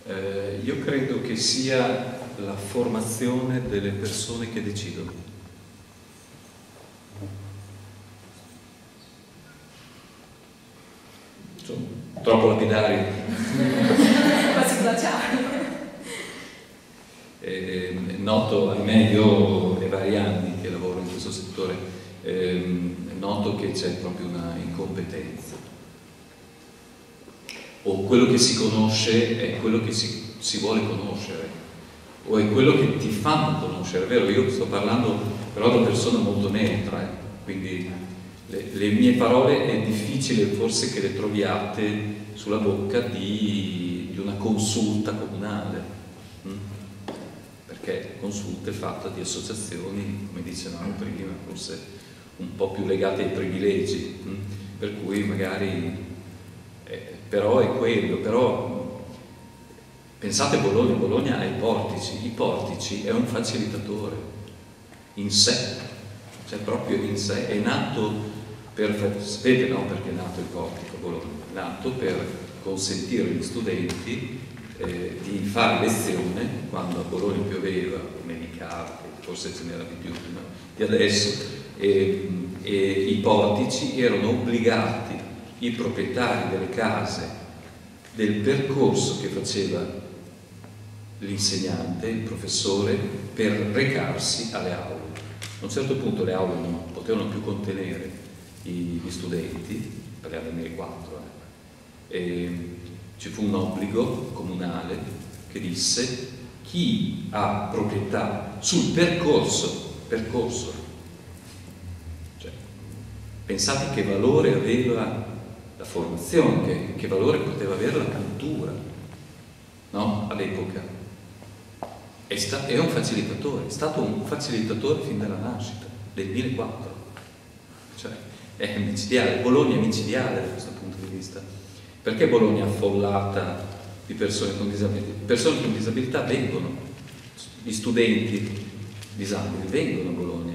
Eh, io credo che sia la formazione delle persone che decidono. Insomma, troppo lapidari. Quasi glaciale. Eh, noto, ahimè, io è vari anni che lavoro in questo settore, ehm, è noto che c'è proprio una incompetenza. O quello che si conosce è quello che si, si vuole conoscere, o è quello che ti fanno conoscere, vero? Io sto parlando però da persona molto neutra, eh, quindi le, le, mie parole è difficile forse che le troviate sulla bocca di, di una consulta comunale, hm? perché consulta è fatta di associazioni, come dicevamo prima, forse un po' più legate ai privilegi, hm? per cui magari, eh, però è quello, però pensate Bologna, Bologna ha i portici, i portici è un facilitatore in sé, cioè proprio in sé, è nato per, sapete no perché è nato il portico Bologna? È nato per consentire agli studenti eh, di fare lezione quando a Bologna pioveva, nevicava, forse ce n'era di più prima di adesso, e, e i portici erano obbligati, i proprietari delle case, del percorso che faceva l'insegnante, il professore, per recarsi alle aule. A un certo punto le aule non potevano più contenere gli studenti, parliamo del 2004, eh, e ci fu un obbligo comunale che disse chi ha proprietà sul percorso, percorso cioè, pensate che valore aveva la formazione, che, che valore poteva avere la cultura no? all'epoca. È, è un facilitatore, è stato un facilitatore fin dalla nascita, del 2004. Cioè, è micidiale, Bologna è micidiale da questo punto di vista. Perché Bologna è affollata di persone con disabilità? Persone con disabilità vengono, gli studenti disabili vengono a Bologna,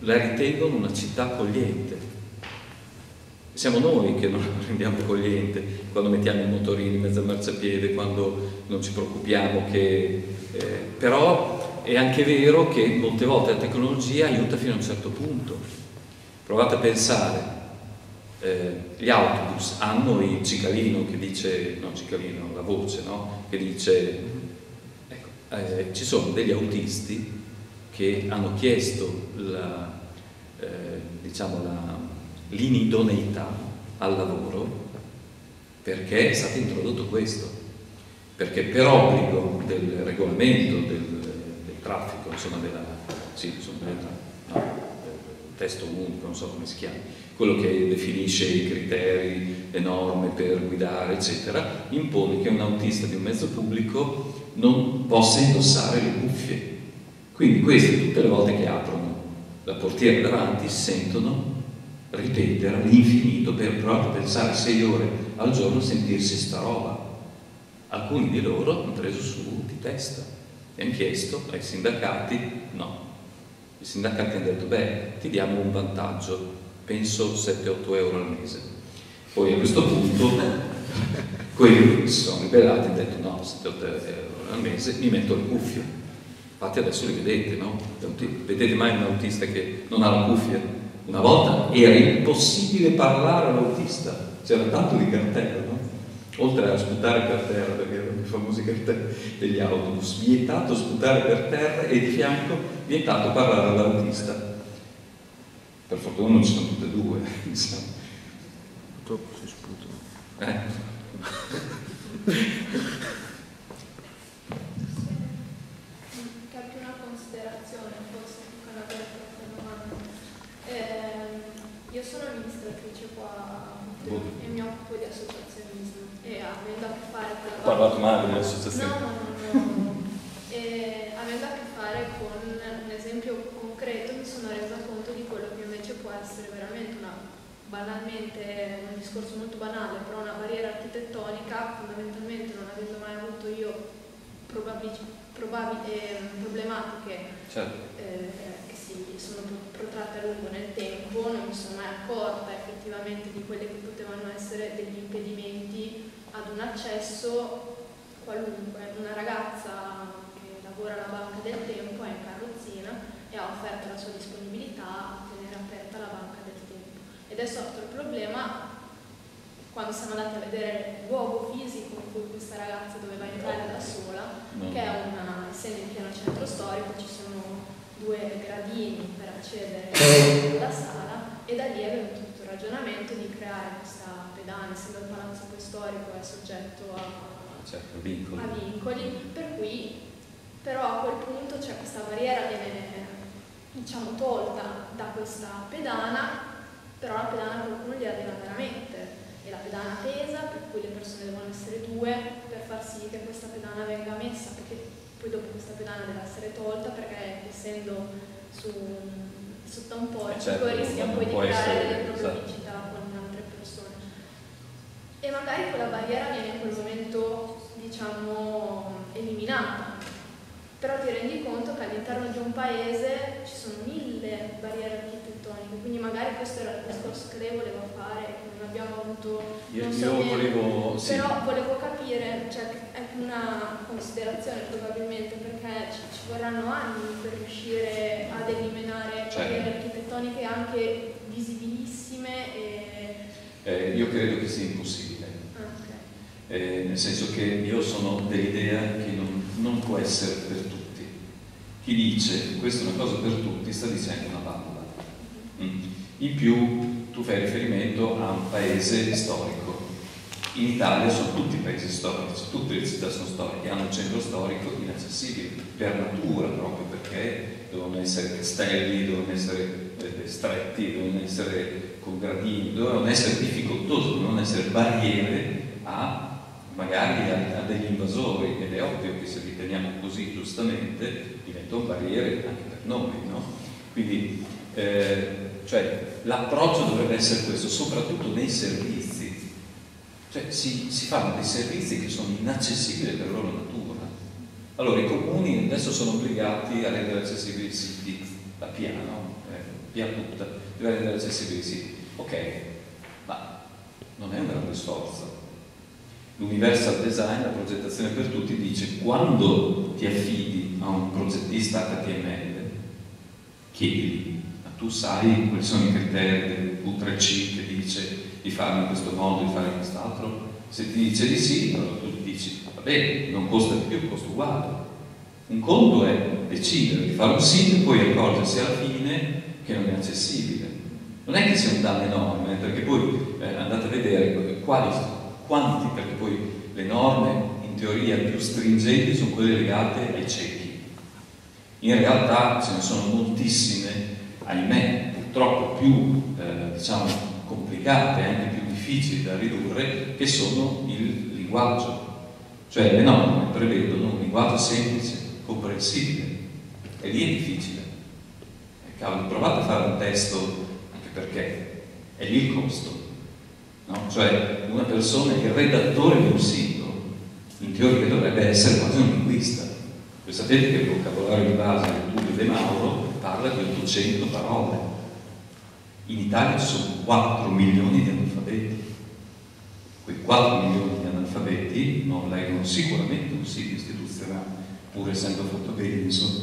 la ritengono una città accogliente. Siamo noi che non la rendiamo accogliente quando mettiamo i motorini in mezzo al marciapiede, quando non ci preoccupiamo che... Eh, però è anche vero che molte volte la tecnologia aiuta fino a un certo punto Provate a pensare, eh, gli autobus hanno il cicalino che dice, no cicalino, la voce, no? Che dice, ecco, eh, ci sono degli autisti che hanno chiesto la, eh, diciamo la, l'inidoneità al lavoro perché è stato introdotto questo, perché per obbligo del regolamento del, del traffico, insomma della, sì, insomma, della, no, testo unico, non so come si chiama, quello che definisce i criteri, le norme per guidare, eccetera, impone che un autista di un mezzo pubblico non possa indossare le cuffie. Quindi questi tutte le volte che aprono la portiera davanti sentono ripetere all'infinito per provare a pensare sei ore al giorno a sentirsi sta roba. Alcuni di loro hanno preso su di testa e hanno chiesto ai sindacati no, i sindacati hanno detto, beh, ti diamo un vantaggio, penso 7-8 euro al mese. Poi a questo punto quelli si sono ribellati e hanno detto no, 7-8 euro al mese, mi metto le cuffie. Infatti adesso li vedete, no? Vedete mai un autista che non ha la cuffia? Una volta era impossibile parlare all'autista, c'era tanto di cartello? Oltre a sputare per terra, perché erano i famosi cartelli degli autobus, vietato sputare per terra e di fianco vietato parlare all'autista. Per fortuna non ci sono tutte e due, diciamo. Purtroppo si sputano. Eh? Capi una considerazione, forse una vera domanda. Eh, io sono amministratrice qua e mi occupo di associazionismo e avendo a che fare con Ho parlato male delle associazioni. No, no, no, no. E avendo a che fare con un esempio concreto mi sono resa conto di quello che invece può essere veramente una banalmente, un discorso molto banale, però una barriera architettonica, fondamentalmente non avendo mai avuto io probabil, probabil, eh, problematiche Certo. eh, che si sono protratte a lungo nel tempo, non mi sono mai accorta effettivamente di quelli che potevano essere degli impedimenti ad un accesso qualunque. Una ragazza che lavora alla banca del tempo è in carrozzina e ha offerto la sua disponibilità a tenere aperta la banca del tempo. Ed è sorto il problema quando siamo andati a vedere il luogo fisico in cui questa ragazza doveva entrare da sola, no. che è una, essendo in pieno centro storico, ci sono due gradini per accedere alla sala e da lì è venuto tutto il ragionamento di creare questa pedana, essendo il palazzo poi storico, è soggetto a, certo, vincoli. a vincoli, per cui però a quel punto c'è questa barriera viene diciamo tolta da questa pedana, però la pedana qualcuno gli arriva veramente e la pedana pesa, per cui le persone devono essere due per far sì che questa pedana venga messa, perché poi dopo questa pedana deve essere tolta perché essendo su, sotto un portico Eh, certo, rischia poi di creare essere- delle esatto. problematicità con altre persone. E magari quella barriera viene in quel momento, diciamo, eliminata. Però ti rendi conto che all'interno di un paese ci sono mille barriere architettoniche, quindi magari questo era il discorso che lei voleva fare che non abbiamo avuto Io, non so io volevo, sì, Però volevo capire, cioè è una considerazione probabilmente perché ci, ci vorranno anni per riuscire ad eliminare Certo. barriere architettoniche anche visibilissime e... eh, io credo che sia impossibile. Eh, nel senso che io sono dell'idea che non, non può essere per tutti. Chi dice questa è una cosa per tutti sta dicendo una balla. Mm. In più tu fai riferimento a un paese storico. In Italia sono tutti paesi storici, tutte le città sono storiche, hanno un centro storico inaccessibile per natura proprio perché devono essere castelli, devono essere eh, stretti, devono essere con gradini, devono essere difficoltosi, devono essere barriere a magari a, a degli invasori ed è ovvio che se li teniamo così giustamente diventano barriere anche per noi, no? Quindi eh, cioè, l'approccio dovrebbe essere questo, soprattutto nei servizi. Cioè, si, si fanno dei servizi che sono inaccessibili per loro natura. Allora i comuni adesso sono obbligati a rendere accessibili i siti da piano, eh, via tutta, deve rendere accessibili i siti. Ok, ma non è un grande sforzo. L'universal design, la progettazione per tutti, dice quando ti affidi a un progettista HTML, chiedili, ma tu sai quali sono i criteri del V3C che dice di farlo in questo modo, di fare in quest'altro? Se ti dice di sì, allora tu dici, va bene, non costa di più, costa uguale. Un conto è decidere di fare un sito e poi accorgersi alla fine che non è accessibile. Non è che sia un danno enorme, perché poi eh, andate a vedere quali, quanti, perché poi le norme in teoria più stringenti sono quelle legate ai ciechi. In realtà ce ne sono moltissime, ahimè, purtroppo più eh, diciamo, complicate, anche più difficili da ridurre, che sono il linguaggio. Cioè le norme prevedono un linguaggio semplice, comprensibile, e lì è difficile. E cavolo, provate a fare un testo, anche perché è lì il costo. No? Cioè una persona, il redattore di un sito, in teoria dovrebbe essere quasi un linguista. Voi sapete che il vocabolario di base del Tullio De Mauro parla di 800 parole. In Italia ci sono 4 milioni di analfabeti. Quei 4 milioni di analfabeti non leggono sicuramente un sito istituzionale, pur essendo fatto bene, insomma,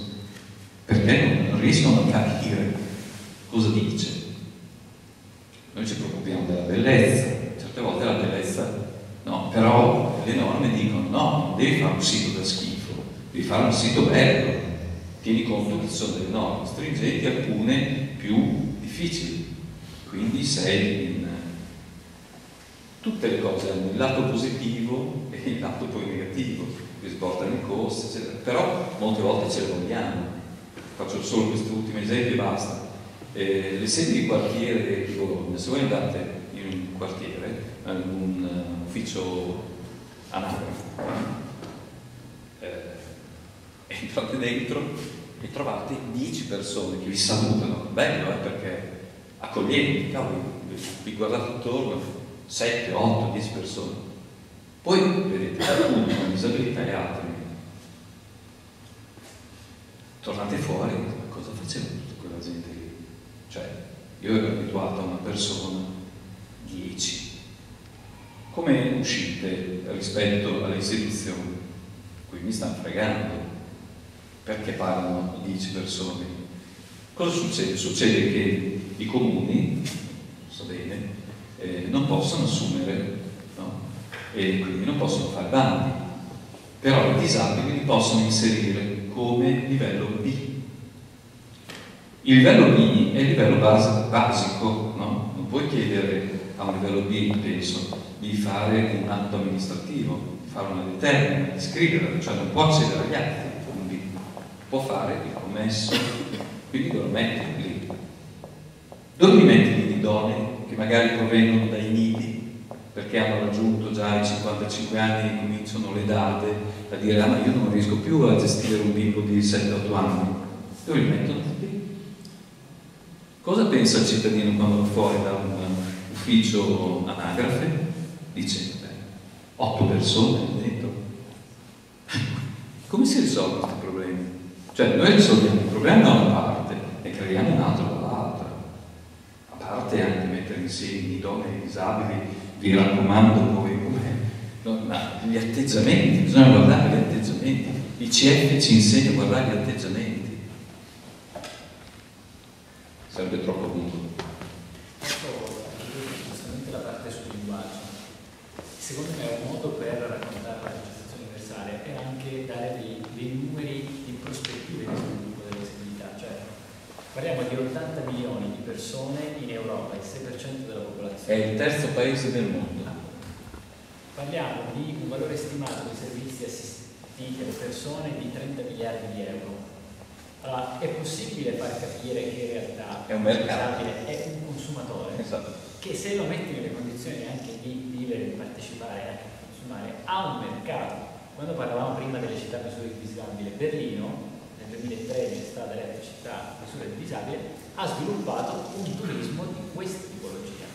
perché non riescono a capire cosa dice. Noi ci preoccupiamo della bellezza, certe volte la bellezza no, però le norme dicono no, non devi fare un sito da schifo, devi fare un sito bello. Tieni conto che ci sono delle norme stringenti, alcune più difficili. Quindi sei in tutte le cose hanno il lato positivo e il lato poi negativo, che sbortano i costi, eccetera. Però molte volte ce le vogliamo. Faccio solo questo ultimo esempio e basta. Eh, le sedi di quartiere di Bologna, se voi andate in un quartiere, in un uh, ufficio anagrafe, eh, entrate dentro e trovate 10 persone che vi salutano, bello eh, perché accoglienti, cavolo, vi guardate attorno, 7, 8, 10 persone. Poi vedete alcuni con disabilità e altri. Tornate fuori, cosa faceva tutta quella gente? Cioè, io ero abituato a una persona, 10. Come uscite rispetto alle istituzioni? Qui mi stanno fregando, perché parlano 10 persone? Cosa succede? Succede che i comuni, so bene, eh, non possono assumere no? e quindi non possono fare bandi, però i disabili li possono inserire come livello B. Il livello B è il livello base, basico, no? non puoi chiedere a un livello B, penso, di fare un atto amministrativo, di fare una determina, di scrivere, cioè non può accedere agli atti, quindi può fare il commesso, quindi lo metti lì. Dove li metti gli idonei che magari provengono dai nidi, perché hanno raggiunto già i 55 anni e cominciano le date a dire ah ma io non riesco più a gestire un bimbo di 7-8 anni. Dove li mettono? Cosa pensa il cittadino quando va fuori da un ufficio anagrafe? Dice, beh, 8 persone dentro. Come si risolvono questi problemi? Cioè noi risolviamo il problema da una parte e creiamo un altro dall'altra. A parte anche mettere insieme i idonei disabili, vi raccomando poi come ma gli atteggiamenti, bisogna guardare gli atteggiamenti. Il CF ci insegna a guardare gli atteggiamenti. Sarebbe troppo lungo. Giustamente la parte sul linguaggio. Secondo me un modo per raccontare la legislazione universale è anche dare dei, dei numeri in prospettive di sviluppo delle disabilità. Cioè, parliamo di 80 milioni di persone in Europa, il 6% della È popolazione. il terzo paese del mondo. Parliamo di un valore stimato di servizi assistiti alle persone di 30 miliardi di euro. Allora, è possibile far capire che in realtà È un mercato. è un consumatore Esatto. che se lo metti nelle condizioni anche di vivere, di partecipare anche di consumare, ha un mercato. Quando parlavamo prima delle città a misura di disabile, Berlino nel 2013 è stata eletta città a misura di disabile, ha sviluppato un turismo di questa tipologia.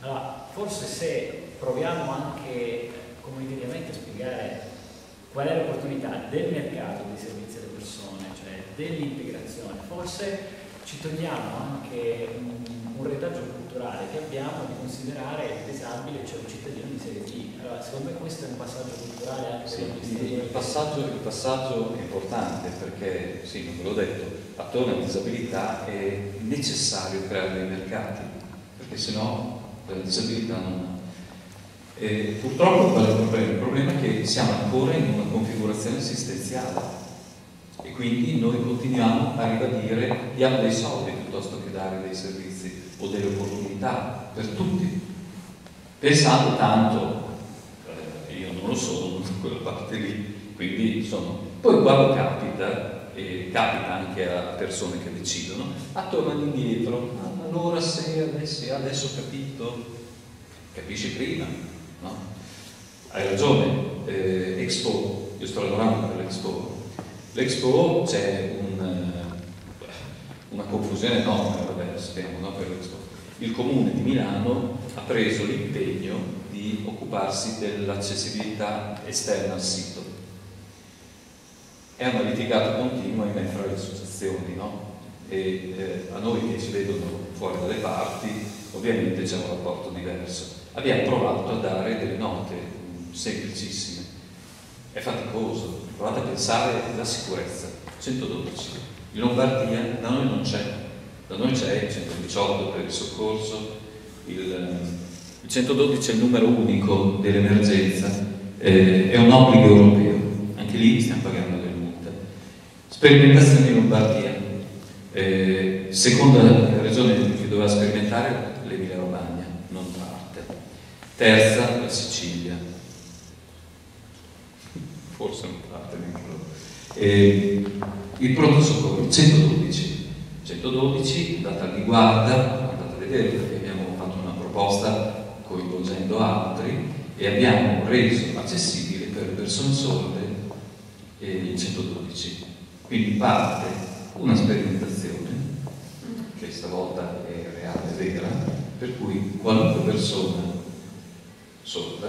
Allora, forse se proviamo anche comunitariamente a spiegare qual è l'opportunità del mercato dei servizi alle dell'integrazione, forse ci togliamo anche un, un retaggio culturale che abbiamo di considerare il disabile, cioè un cittadino di serie B. Allora, secondo me questo è un passaggio culturale anche Sì, il, il passaggio, il passaggio è importante perché, sì, non ve l'ho detto, attorno alla disabilità è necessario creare dei mercati, perché sennò la disabilità non... E purtroppo qual è il problema? Il problema è che siamo ancora in una configurazione assistenziale e quindi noi continuiamo a ribadire diamo dei soldi piuttosto che dare dei servizi o delle opportunità per tutti, pensando tanto eh, io non lo sono quella parte lì, quindi sono. Poi quando capita, e capita anche a persone che decidono, ah, tornano indietro, ah, allora se adesso, adesso capito, capisci prima, no? Hai ragione, eh, Expo, io sto lavorando per l'Expo, l'Expo c'è un, eh, una confusione enorme, vabbè, sappiamo, no. Il comune di Milano ha preso l'impegno di occuparsi dell'accessibilità esterna al sito. È una litigata continua in fra le associazioni, no? E eh, a noi che ci vedono fuori dalle parti, ovviamente c'è un rapporto diverso. Abbiamo provato a dare delle note mm, semplicissime. È faticoso, provate a pensare alla sicurezza. 112. In Lombardia da noi non c'è, da noi c'è il 118 per il soccorso, il, il 112 è il numero unico dell'emergenza, eh, è un obbligo europeo, anche lì stiamo pagando delle multe. Sperimentazione in Lombardia, eh, seconda regione che doveva sperimentare l'Emilia Romagna, non parte. Terza la Sicilia, forse non parte eh, il pronto soccorso 112 112 data di guarda andate a vedere perché abbiamo fatto una proposta coinvolgendo altri e abbiamo reso accessibile per persone sorde eh, il 112 quindi parte una sperimentazione che stavolta è reale, vera per cui qualunque persona sorda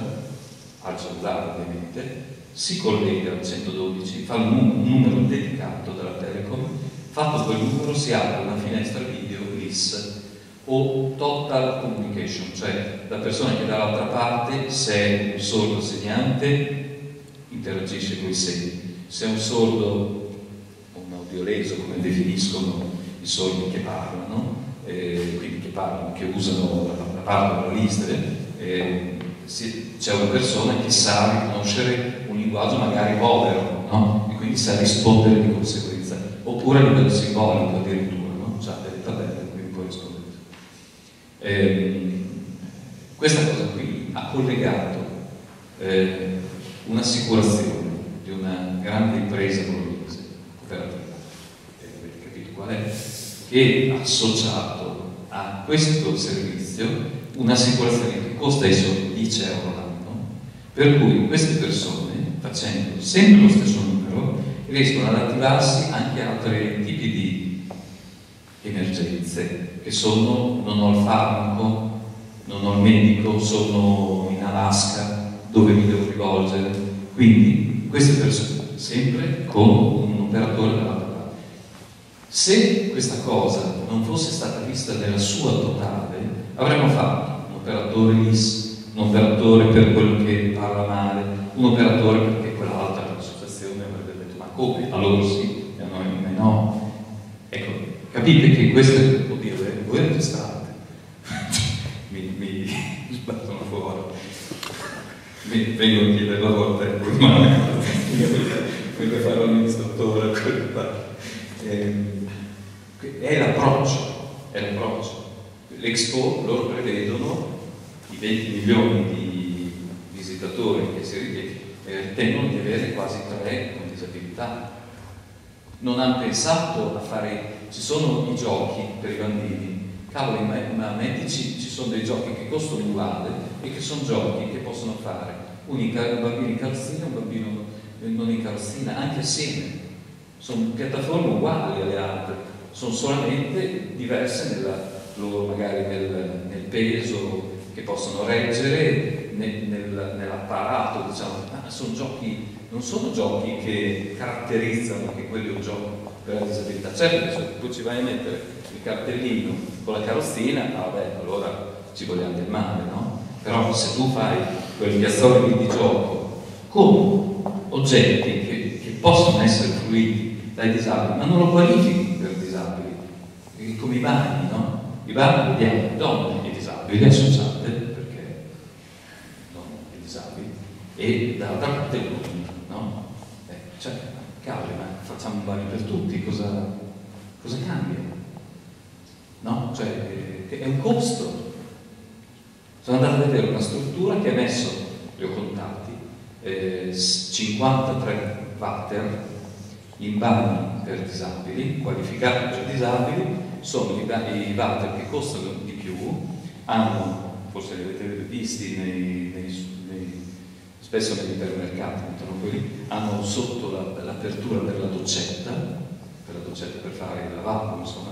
al cellulare ovviamente si collega al 112, fa un, num- un numero dedicato dalla Telecom, fatto quel numero si apre una finestra video LIS o Total Communication, cioè la persona che dall'altra parte, se è un sordo segnante, interagisce con i segni, se è un sordo o un audioleso, come definiscono i sordi che parlano, eh, quindi che parlano, che usano la, la parte della lista, eh, c'è una persona che sa riconoscere linguaggio magari povero, no? E quindi sa rispondere di conseguenza, oppure a livello simbolico addirittura, no? Delle tabelle in cui può rispondere. Ehm, Questa cosa qui ha collegato eh, un'assicurazione di una grande impresa bolognese, cooperativa, eh, avete capito qual è, che ha associato a questo servizio un'assicurazione che costa ai suoi 10 euro l'anno, per cui queste persone, facendo sempre lo stesso numero, riescono ad attivarsi anche altri tipi di emergenze, che sono non ho il farmaco, non ho il medico, sono in Alaska, dove mi devo rivolgere. Quindi queste persone, sempre con un operatore dall'altra parte. Se questa cosa non fosse stata vista nella sua totale, avremmo fatto un operatore LIS, un operatore per quello che parla male, un operatore perché quell'altra associazione avrebbe detto ma come? A loro sì, e a noi no. Ecco, capite che questo vuol dire, voi registrate sbattono fuori. Mi vengo a chiedere lavoro a tempo umano, quello farò l'amministratore, ehm, è l'approccio, è l'approccio. L'Expo loro prevedono i 20 milioni di visitatori che si ritengono di avere quasi tre con disabilità. Non hanno pensato a fare, ci sono i giochi per i bambini, cavolo, ma a medici ci sono dei giochi che costano uguale e che sono giochi che possono fare un, un bambino in calzina e un bambino non in calzina, anche assieme. Sono piattaforme uguali alle altre, sono solamente diverse nella, loro, magari nel, nel, peso che possono reggere, nel, nel, nell'apparato, diciamo. Ma sono giochi, non sono giochi che caratterizzano che quello è un gioco per la disabilità. Certo se tu ci vai a mettere il cartellino con la carrozzina, ah, vabbè, allora ci vogliamo del male, no? Però se tu fai quel piazzoli di gioco con oggetti che, che, possono essere fruiti dai disabili, ma non lo qualifichi per disabili, come i bagni, no? I bagni vediamo donne e disabili associate, perché donne e disabili, e dall'altra parte uomini, no? Eh, cioè, cavoli, ma facciamo un bagno per tutti, cosa, cosa cambia? No? Cioè, è un costo. Sono andato a vedere una struttura che ha messo, li ho contati, eh, 53 water in bagni per disabili, qualificati per disabili, sono i, i water che costano di più, hanno, forse li avete visti nei, nei, nei spesso negli ipermercati hanno sotto la, l'apertura per la doccetta, per la doccetta per fare il lavabo, insomma,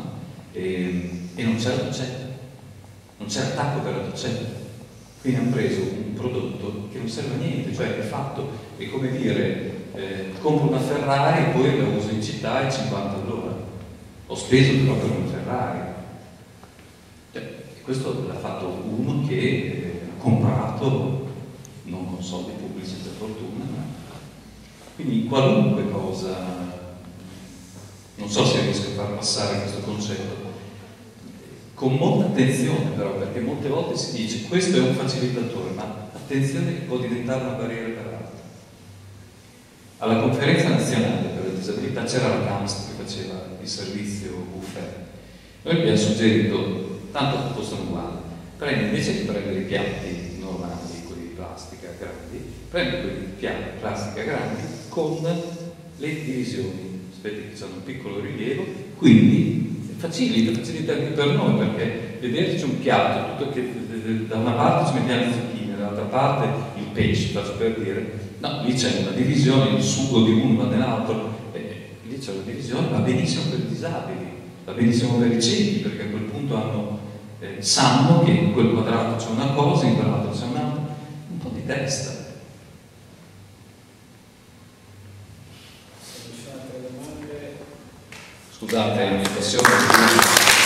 e, e non c'è la doccetta, non c'è attacco per la doccetta. Quindi hanno preso un prodotto che non serve a niente, cioè è fatto, è come dire, eh, compro una Ferrari e poi la uso in città e 50 all'ora. Ho speso però per una Ferrari. Cioè, questo l'ha fatto uno che eh, ha comprato non con soldi pubblici per fortuna, ma... quindi qualunque cosa, non so se riesco a far passare questo concetto, con molta attenzione però, perché molte volte si dice questo è un facilitatore, ma attenzione che può diventare una barriera per l'altro. Alla conferenza nazionale per la disabilità c'era la CAMS che faceva il servizio buffet. Noi abbiamo suggerito, tanto costano uguali, prendi invece di prendere i piatti plastica grandi, prendo quei piani plastica grandi con le divisioni, aspetti che hanno un piccolo rilievo, quindi facilita, facilita anche per noi perché vederci un piatto, tutto che da una parte ci mettiamo le zucchine, dall'altra parte il pesce, faccio per dire, no, lì c'è una divisione, il sugo di uno va nell'altro, lì c'è una divisione, va benissimo per i disabili, va benissimo per i ciechi perché a quel punto hanno, eh, sanno che in quel quadrato c'è una cosa, in quell'altro c'è un'altra testa. Суда да.